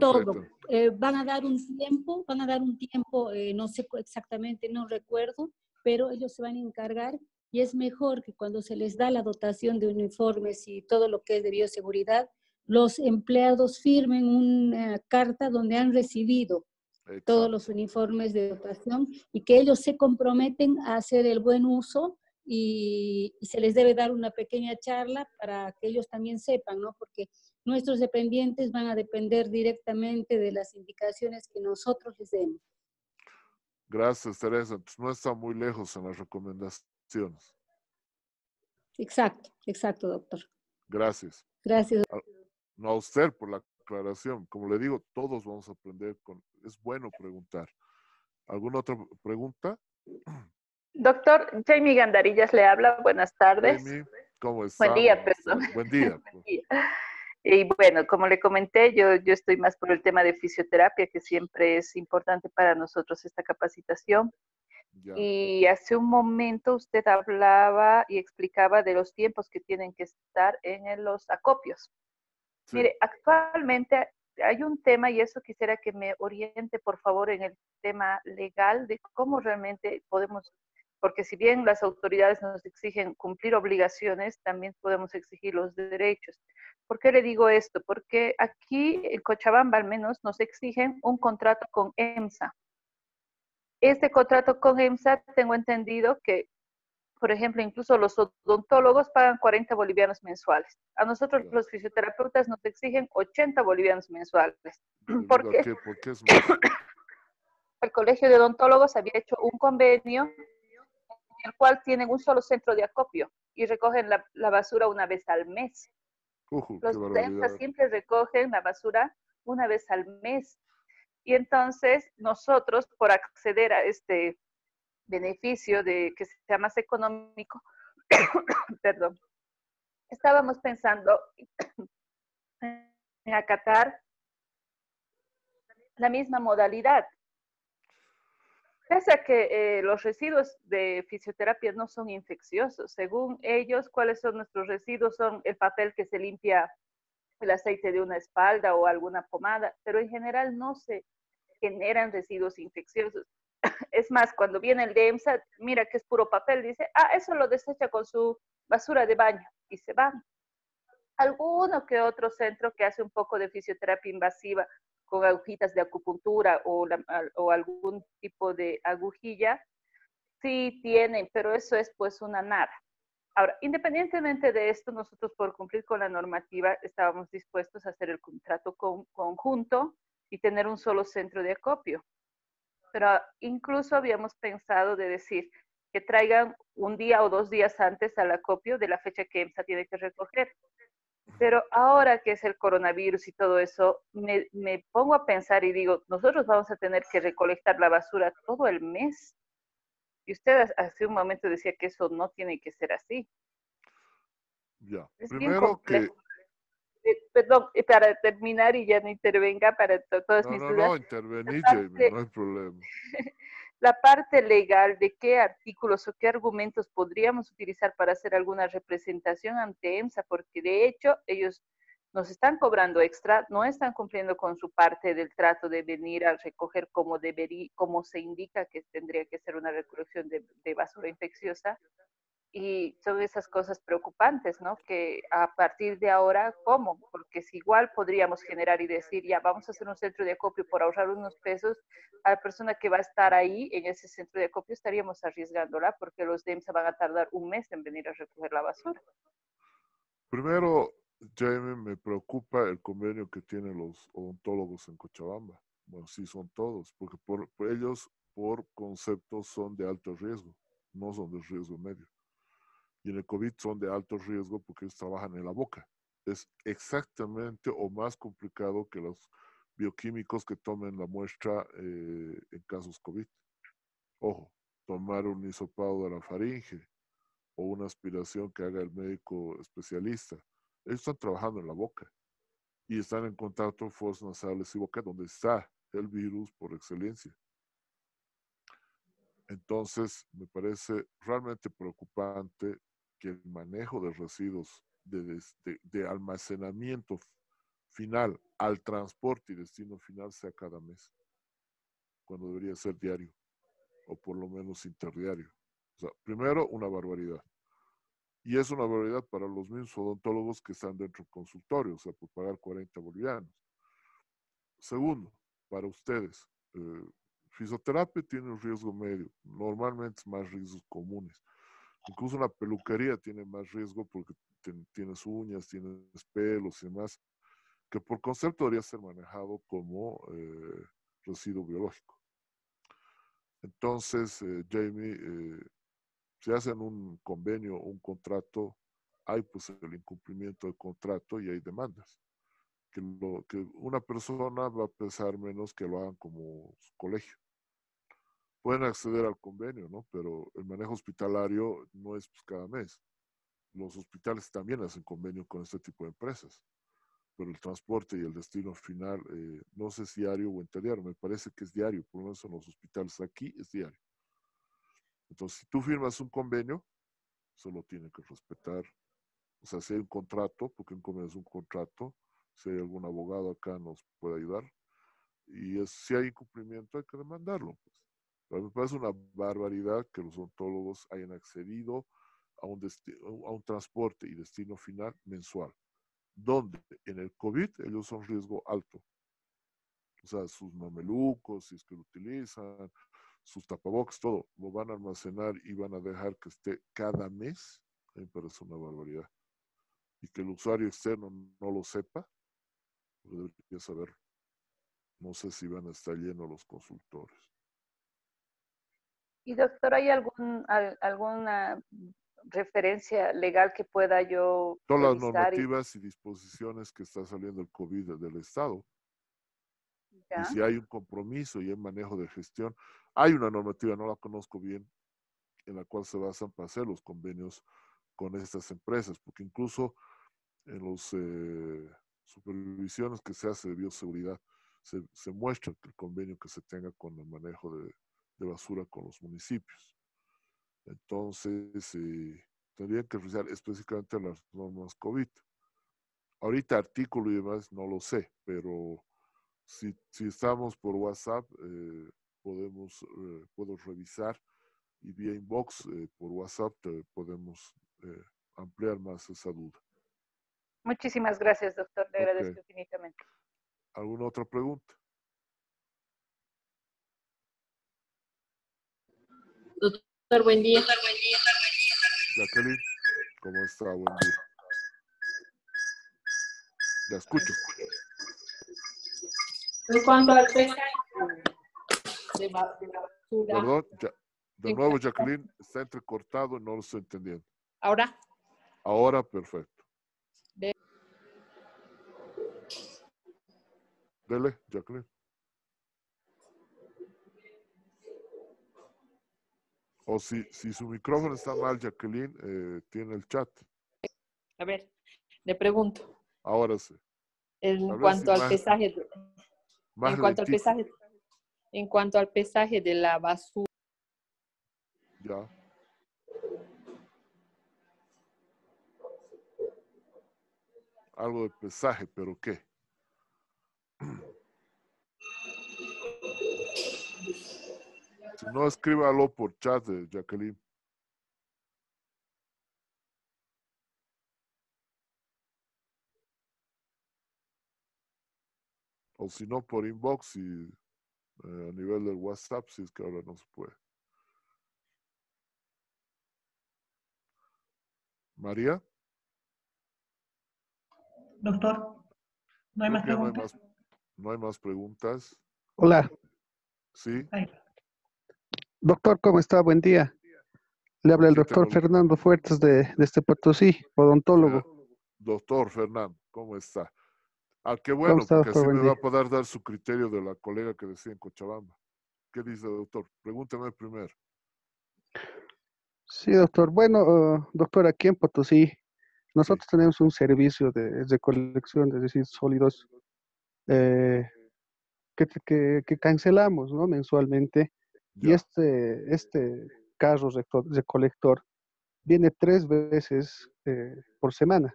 todo. Eh, van a dar un tiempo, van a dar un tiempo, eh, no sé exactamente, no recuerdo, pero ellos se van a encargar y es mejor que cuando se les da la dotación de uniformes y todo lo que es de bioseguridad, los empleados firmen una carta donde han recibido todos los uniformes de dotación y que ellos se comprometen a hacer el buen uso y, y, se les debe dar una pequeña charla para que ellos también sepan, ¿no? Porque nuestros dependientes van a depender directamente de las indicaciones que nosotros les demos. Gracias, Teresa. no está muy lejos en las recomendaciones. Exacto, exacto, doctor. Gracias. Gracias. No a usted por la aclaración. Como le digo, todos vamos a aprender. Con, es bueno preguntar. ¿Alguna otra pregunta? Doctor, Jamie Gandarillas le habla. Buenas tardes. Jamie, ¿cómo? Buen día, perdón. Buen día. Buen día. Y bueno, como le comenté, yo, yo estoy más por el tema de fisioterapia, que siempre es importante para nosotros esta capacitación. Y hace un momento usted hablaba y explicaba de los tiempos que tienen que estar en los acopios. Mire, actualmente hay un tema y eso quisiera que me oriente, por favor, en el tema legal de cómo realmente podemos porque si bien las autoridades nos exigen cumplir obligaciones, también podemos exigir los derechos. ¿Por qué le digo esto? Porque aquí en Cochabamba al menos nos exigen un contrato con EMSA. Este contrato con EMSA tengo entendido que, por ejemplo, incluso los odontólogos pagan 40 bolivianos mensuales. A nosotros los fisioterapeutas nos exigen 80 bolivianos mensuales. ¿Por qué? ¿Por qué es El Colegio de Odontólogos había hecho un convenio el cual tienen un solo centro de acopio y recogen la, basura una vez al mes. Los DEMSA siempre recogen la basura una vez al mes. Y entonces nosotros, por acceder a este beneficio de que sea más económico, perdón, estábamos pensando en acatar la misma modalidad. Pese a que eh, los residuos de fisioterapia no son infecciosos, según ellos, ¿cuáles son nuestros residuos? Son el papel que se limpia el aceite de una espalda o alguna pomada, pero en general no se generan residuos infecciosos. Es más, cuando viene el DEMSA, mira que es puro papel, dice, ah, eso lo desecha con su basura de baño y se van. Alguno que otro centro que hace un poco de fisioterapia invasiva con agujitas de acupuntura o, algún tipo de agujilla, sí tienen, pero eso es pues una nada. Ahora, independientemente de esto, nosotros por cumplir con la normativa estábamos dispuestos a hacer el contrato con, conjunto y tener un solo centro de acopio. Pero incluso habíamos pensado de decir que traigan un día o dos días antes al acopio de la fecha que EMSA tiene que recoger. Pero ahora que es el coronavirus y todo eso, me, me, pongo a pensar y digo, nosotros vamos a tener que recolectar la basura todo el mes. Y usted hace un momento decía que eso no tiene que ser así. Ya, primero que... Eh, perdón, para terminar y ya no intervenga para todas no, mis no, dudas. No, intervenir, no hay problema la parte legal de qué artículos o qué argumentos podríamos utilizar para hacer alguna representación ante EMSA, porque de hecho ellos nos están cobrando extra, no están cumpliendo con su parte del trato de venir a recoger como debería, como se indica que tendría que ser una recolección de, de basura infecciosa y son esas cosas preocupantes, ¿no? Que a partir de ahora, ¿cómo? Porque si igual podríamos generar y decir, ya vamos a hacer un centro de acopio por ahorrar unos pesos, a la persona que va a estar ahí en ese centro de acopio estaríamos arriesgándola porque los DEMSA van a tardar un mes en venir a recoger la basura. Primero, Jaime, me preocupa el convenio que tienen los odontólogos en Cochabamba. Bueno, sí son todos, porque por, por ellos, por concepto, son de alto riesgo, no son de riesgo medio y en el COVID son de alto riesgo porque ellos trabajan en la boca. Es exactamente o más complicado que los bioquímicos que tomen la muestra eh, en casos COVID. Ojo, tomar un hisopado de la faringe o una aspiración que haga el médico especialista. Ellos están trabajando en la boca y están en contacto fosas nasales y boca, donde está el virus por excelencia. Entonces, me parece realmente preocupante que el manejo de residuos de, de, almacenamiento final al transporte y destino final sea cada mes, cuando debería ser diario, o por lo menos interdiario. O sea, primero, una barbaridad. Y es una barbaridad para los mismos odontólogos que están dentro del consultorio, o sea, por pagar 40 bolivianos. Segundo, para ustedes, eh, fisioterapia tiene un riesgo medio, normalmente es más riesgos comunes. Incluso una peluquería tiene más riesgo porque tienes uñas, tienes pelos y demás, que por concepto debería ser manejado como eh, residuo biológico. Entonces, eh, Jamie, eh, si hacen un convenio, un contrato, hay pues el incumplimiento del contrato y hay demandas. Que, lo, que una persona va a pesar menos que lo hagan como su colegio pueden acceder al convenio, ¿no? Pero el manejo hospitalario no es pues, cada mes. Los hospitales también hacen convenio con este tipo de empresas, pero el transporte y el destino final, eh, no sé si diario o interdiario, me parece que es diario, por lo menos en los hospitales aquí es diario. Entonces, si tú firmas un convenio, solo tiene que respetar, o sea, si hay un contrato, porque un convenio es un contrato, si hay algún abogado acá nos puede ayudar, y si hay incumplimiento hay que demandarlo. Pues me parece una barbaridad que los odontólogos hayan accedido a un, a un transporte y destino final mensual, donde en el COVID ellos son riesgo alto. O sea, sus mamelucos, si es que lo utilizan, sus tapabocas, todo, lo van a almacenar y van a dejar que esté cada mes, me parece una barbaridad. Y que el usuario externo no lo sepa, debería saber. No sé si van a estar llenos los consultores. Y doctor, ¿hay algún, alguna referencia legal que pueda yo... Todas las normativas y... disposiciones que está saliendo el COVID del Estado. Y si hay un compromiso y hay manejo de gestión, hay una normativa, no la conozco bien, en la cual se basan para hacer los convenios con estas empresas, porque incluso en las eh, supervisiones que se hace de bioseguridad, se, se muestra que el convenio que se tenga con el manejo de, de basura con los municipios. Entonces, eh, tendrían que revisar específicamente las normas COVID. Ahorita artículo y demás no lo sé, pero si, si estamos por WhatsApp, eh, podemos, eh, puedo revisar y vía inbox eh, por WhatsApp podemos ampliar más esa duda. Muchísimas gracias, doctor. Le agradezco infinitamente. ¿Alguna otra pregunta? Doctor, buen día. Jacqueline, ¿cómo está? Buen día. La escucho. En cuanto al de, basura. Perdón, de nuevo, Jacqueline, está entrecortado y no lo estoy entendiendo. ¿Ahora? Ahora, perfecto. Dele, Jacqueline. O si, si su micrófono está mal, Jacqueline, eh, tiene el chat. A ver, le pregunto. Ahora sí. En cuanto al pesaje, en cuanto al pesaje, en cuanto al pesaje de la basura. Ya. Algo de pesaje, pero ¿qué? Si no, escríbalo por chat, de Jacqueline. O si no, por inbox y eh, a nivel del WhatsApp, si es que ahora no se puede. María. Doctor, no hay más preguntas. No hay más, preguntas. Hola. Sí. Doctor, ¿cómo está? Buen día. Le habla el doctor Fernando Fuertes de, de este Potosí, odontólogo. Doctor Fernando, ¿cómo está? Ah, qué bueno, porque así me va a poder dar su criterio de la colega que decía en Cochabamba. ¿Qué dice, doctor? Pregúnteme primero. Sí, doctor. Bueno, doctor, aquí en Potosí, nosotros tenemos un servicio de de residuos sólidos eh, que, que, cancelamos ¿no? mensualmente. Y este, este carro recolector viene tres veces eh, por semana.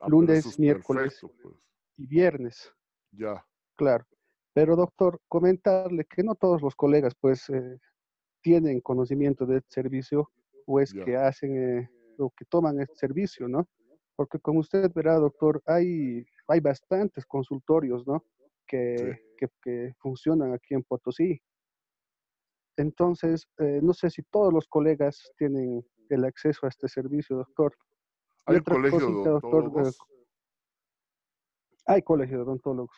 Ah, lunes, miércoles pues. y viernes. Ya. Claro. Pero doctor, comentarle que no todos los colegas pues eh, tienen conocimiento del servicio o es que hacen eh, o que toman este servicio, ¿no? Porque como usted verá, doctor, hay, hay bastantes consultorios, ¿no? Que, que, funcionan aquí en Potosí. Entonces, no sé si todos los colegas tienen el acceso a este servicio, doctor. ¿Hay colegio de odontólogos? hay colegio de odontólogos.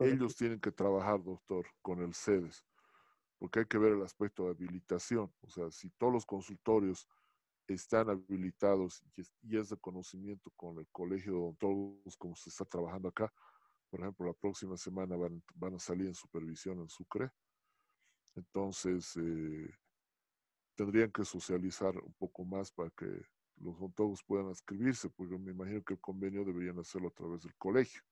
Ellos tienen que trabajar, doctor, con el CEDES, porque hay que ver el aspecto de habilitación. O sea, si todos los consultorios están habilitados y es de conocimiento con el colegio de odontólogos, como se está trabajando acá, por ejemplo, la próxima semana van, van a salir en supervisión en Sucre. Entonces, eh, tendrían que socializar un poco más para que los odontólogos puedan inscribirse, porque me imagino que el convenio deberían hacerlo a través del colegio.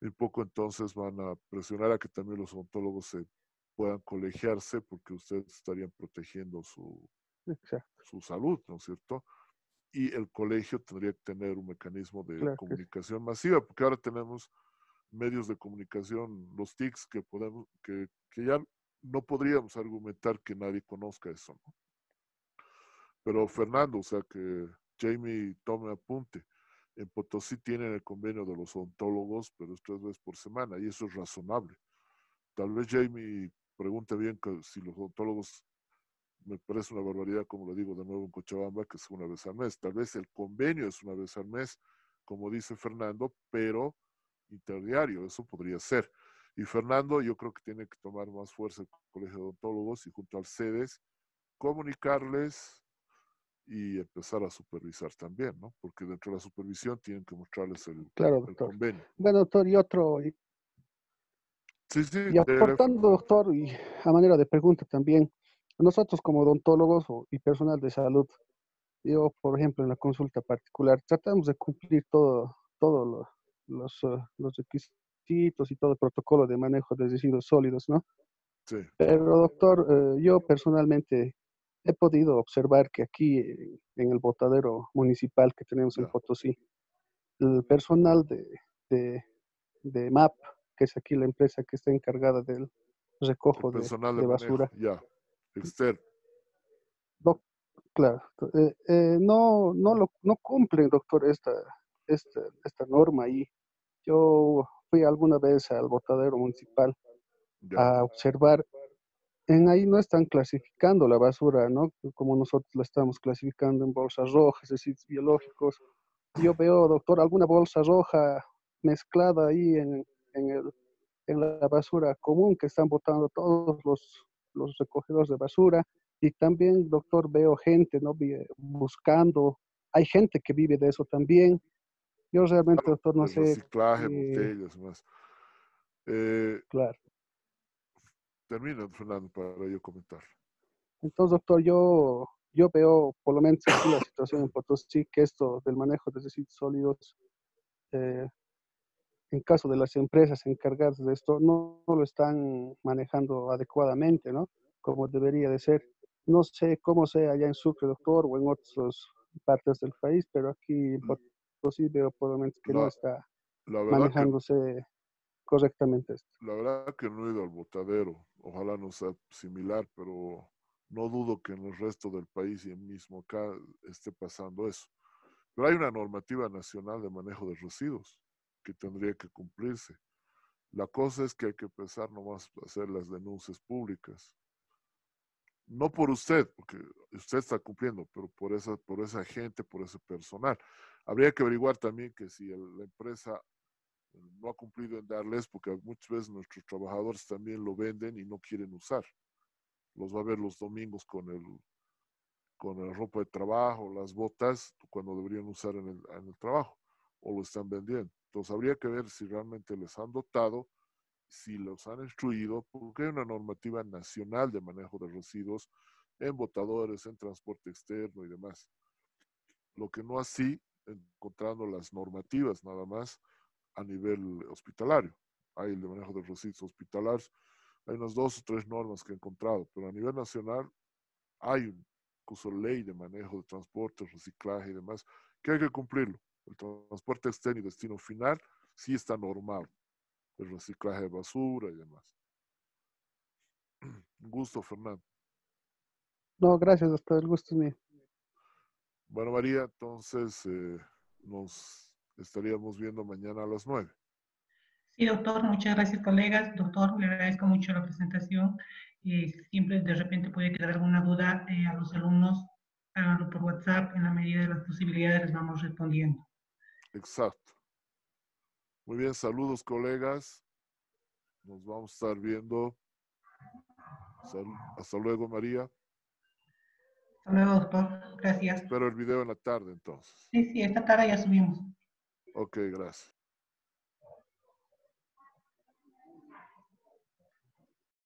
Y poco entonces van a presionar a que también los odontólogos se puedan colegiarse, porque ustedes estarían protegiendo su, su salud, ¿no es cierto? Y el colegio tendría que tener un mecanismo de comunicación masiva, porque ahora tenemos medios de comunicación, los TICs, que podemos, que, que ya no podríamos argumentar que nadie conozca eso, ¿no? Pero Fernando, o sea, que Jamie tome apunte. En Potosí tienen el convenio de los odontólogos, pero es tres veces por semana, y eso es razonable. Tal vez Jamie pregunte bien que si los odontólogos, me parece una barbaridad, como le digo de nuevo en Cochabamba, que es una vez al mes. Tal vez el convenio es una vez al mes, como dice Fernando, pero interdiario, eso podría ser. Y Fernando, yo creo que tiene que tomar más fuerza el Colegio de Odontólogos y junto al CEDES comunicarles y empezar a supervisar también, ¿no? Porque dentro de la supervisión tienen que mostrarles el, claro, convenio. Bueno, doctor, y otro. Y, sí, sí. Y aportando, doctor, y a manera de pregunta también, nosotros como odontólogos y personal de salud, yo, por ejemplo, en la consulta particular, tratamos de cumplir todo, todos los, uh, los requisitos y todo el protocolo de manejo de residuos sólidos, ¿no? Sí. Pero, doctor, eh, yo personalmente he podido observar que aquí en el botadero municipal que tenemos en Potosí, el personal de, de, MAP, que es aquí la empresa que está encargada del recojo de, de, basura. Ya, externo. claro, eh, eh, no, no, lo, no cumplen, doctor, esta, esta, esta norma ahí. Yo fui alguna vez al botadero municipal a observar. En ahí no están clasificando la basura, ¿no? Como nosotros la estamos clasificando en bolsas rojas, residuos biológicos. Yo veo, doctor, alguna bolsa roja mezclada ahí en, en, el, en la basura común que están botando todos los, los recogedores de basura. Y también, doctor, veo gente, ¿no? Buscando. Hay gente que vive de eso también yo realmente, doctor, no sé. Reciclaje, botellas, más. Eh, claro. Termina, Fernando, para yo comentar. Entonces, doctor, yo, yo veo, por lo menos aquí la situación en Potosí, que esto del manejo de residuos sólidos, eh, en caso de las empresas encargadas de esto, no, lo están manejando adecuadamente, ¿no? Como debería de ser. No sé cómo sea allá en Sucre, doctor, o en otras partes del país, pero aquí en mm. Sí veo por lo menos que no está manejándose correctamente esto. La verdad que no he ido al botadero, ojalá no sea similar, pero no dudo que en el resto del país y mismo acá esté pasando eso. Pero hay una normativa nacional de manejo de residuos que tendría que cumplirse. La cosa es que hay que empezar nomás a hacer las denuncias públicas. No por usted, porque usted está cumpliendo, pero por esa, por esa gente, por ese personal. Habría que averiguar también que si la empresa eh, no ha cumplido en darles, porque muchas veces nuestros trabajadores también lo venden y no quieren usar. Los va a ver los domingos con el con la ropa de trabajo, las botas, cuando deberían usar en el, en el trabajo, o lo están vendiendo. Entonces habría que ver si realmente les han dotado, si los han instruido, porque hay una normativa nacional de manejo de residuos en botadores, en transporte externo y demás. Lo que no así, encontrando las normativas nada más a nivel hospitalario. Hay el de manejo de residuos hospitalarios, hay unas dos o tres normas que he encontrado, pero a nivel nacional hay un curso ley de manejo de transporte, reciclaje y demás, que hay que cumplirlo. El transporte externo y destino final sí está normal. El reciclaje de basura y demás. Un gusto, Fernando. No, gracias, doctor. El gusto es mío. Bueno, María, entonces eh, nos estaríamos viendo mañana a las nueve. Sí, doctor, muchas gracias, colegas. Doctor, le agradezco mucho la presentación. Eh, siempre de repente puede quedar alguna duda eh, a los alumnos, háganlo por WhatsApp, en la medida de las posibilidades les vamos respondiendo. Exacto. Muy bien, saludos, colegas. Nos vamos a estar viendo. hasta luego, María. Hasta luego, doctor. Gracias. Espero el video en la tarde, entonces. Sí, sí, esta tarde ya subimos. Ok, gracias.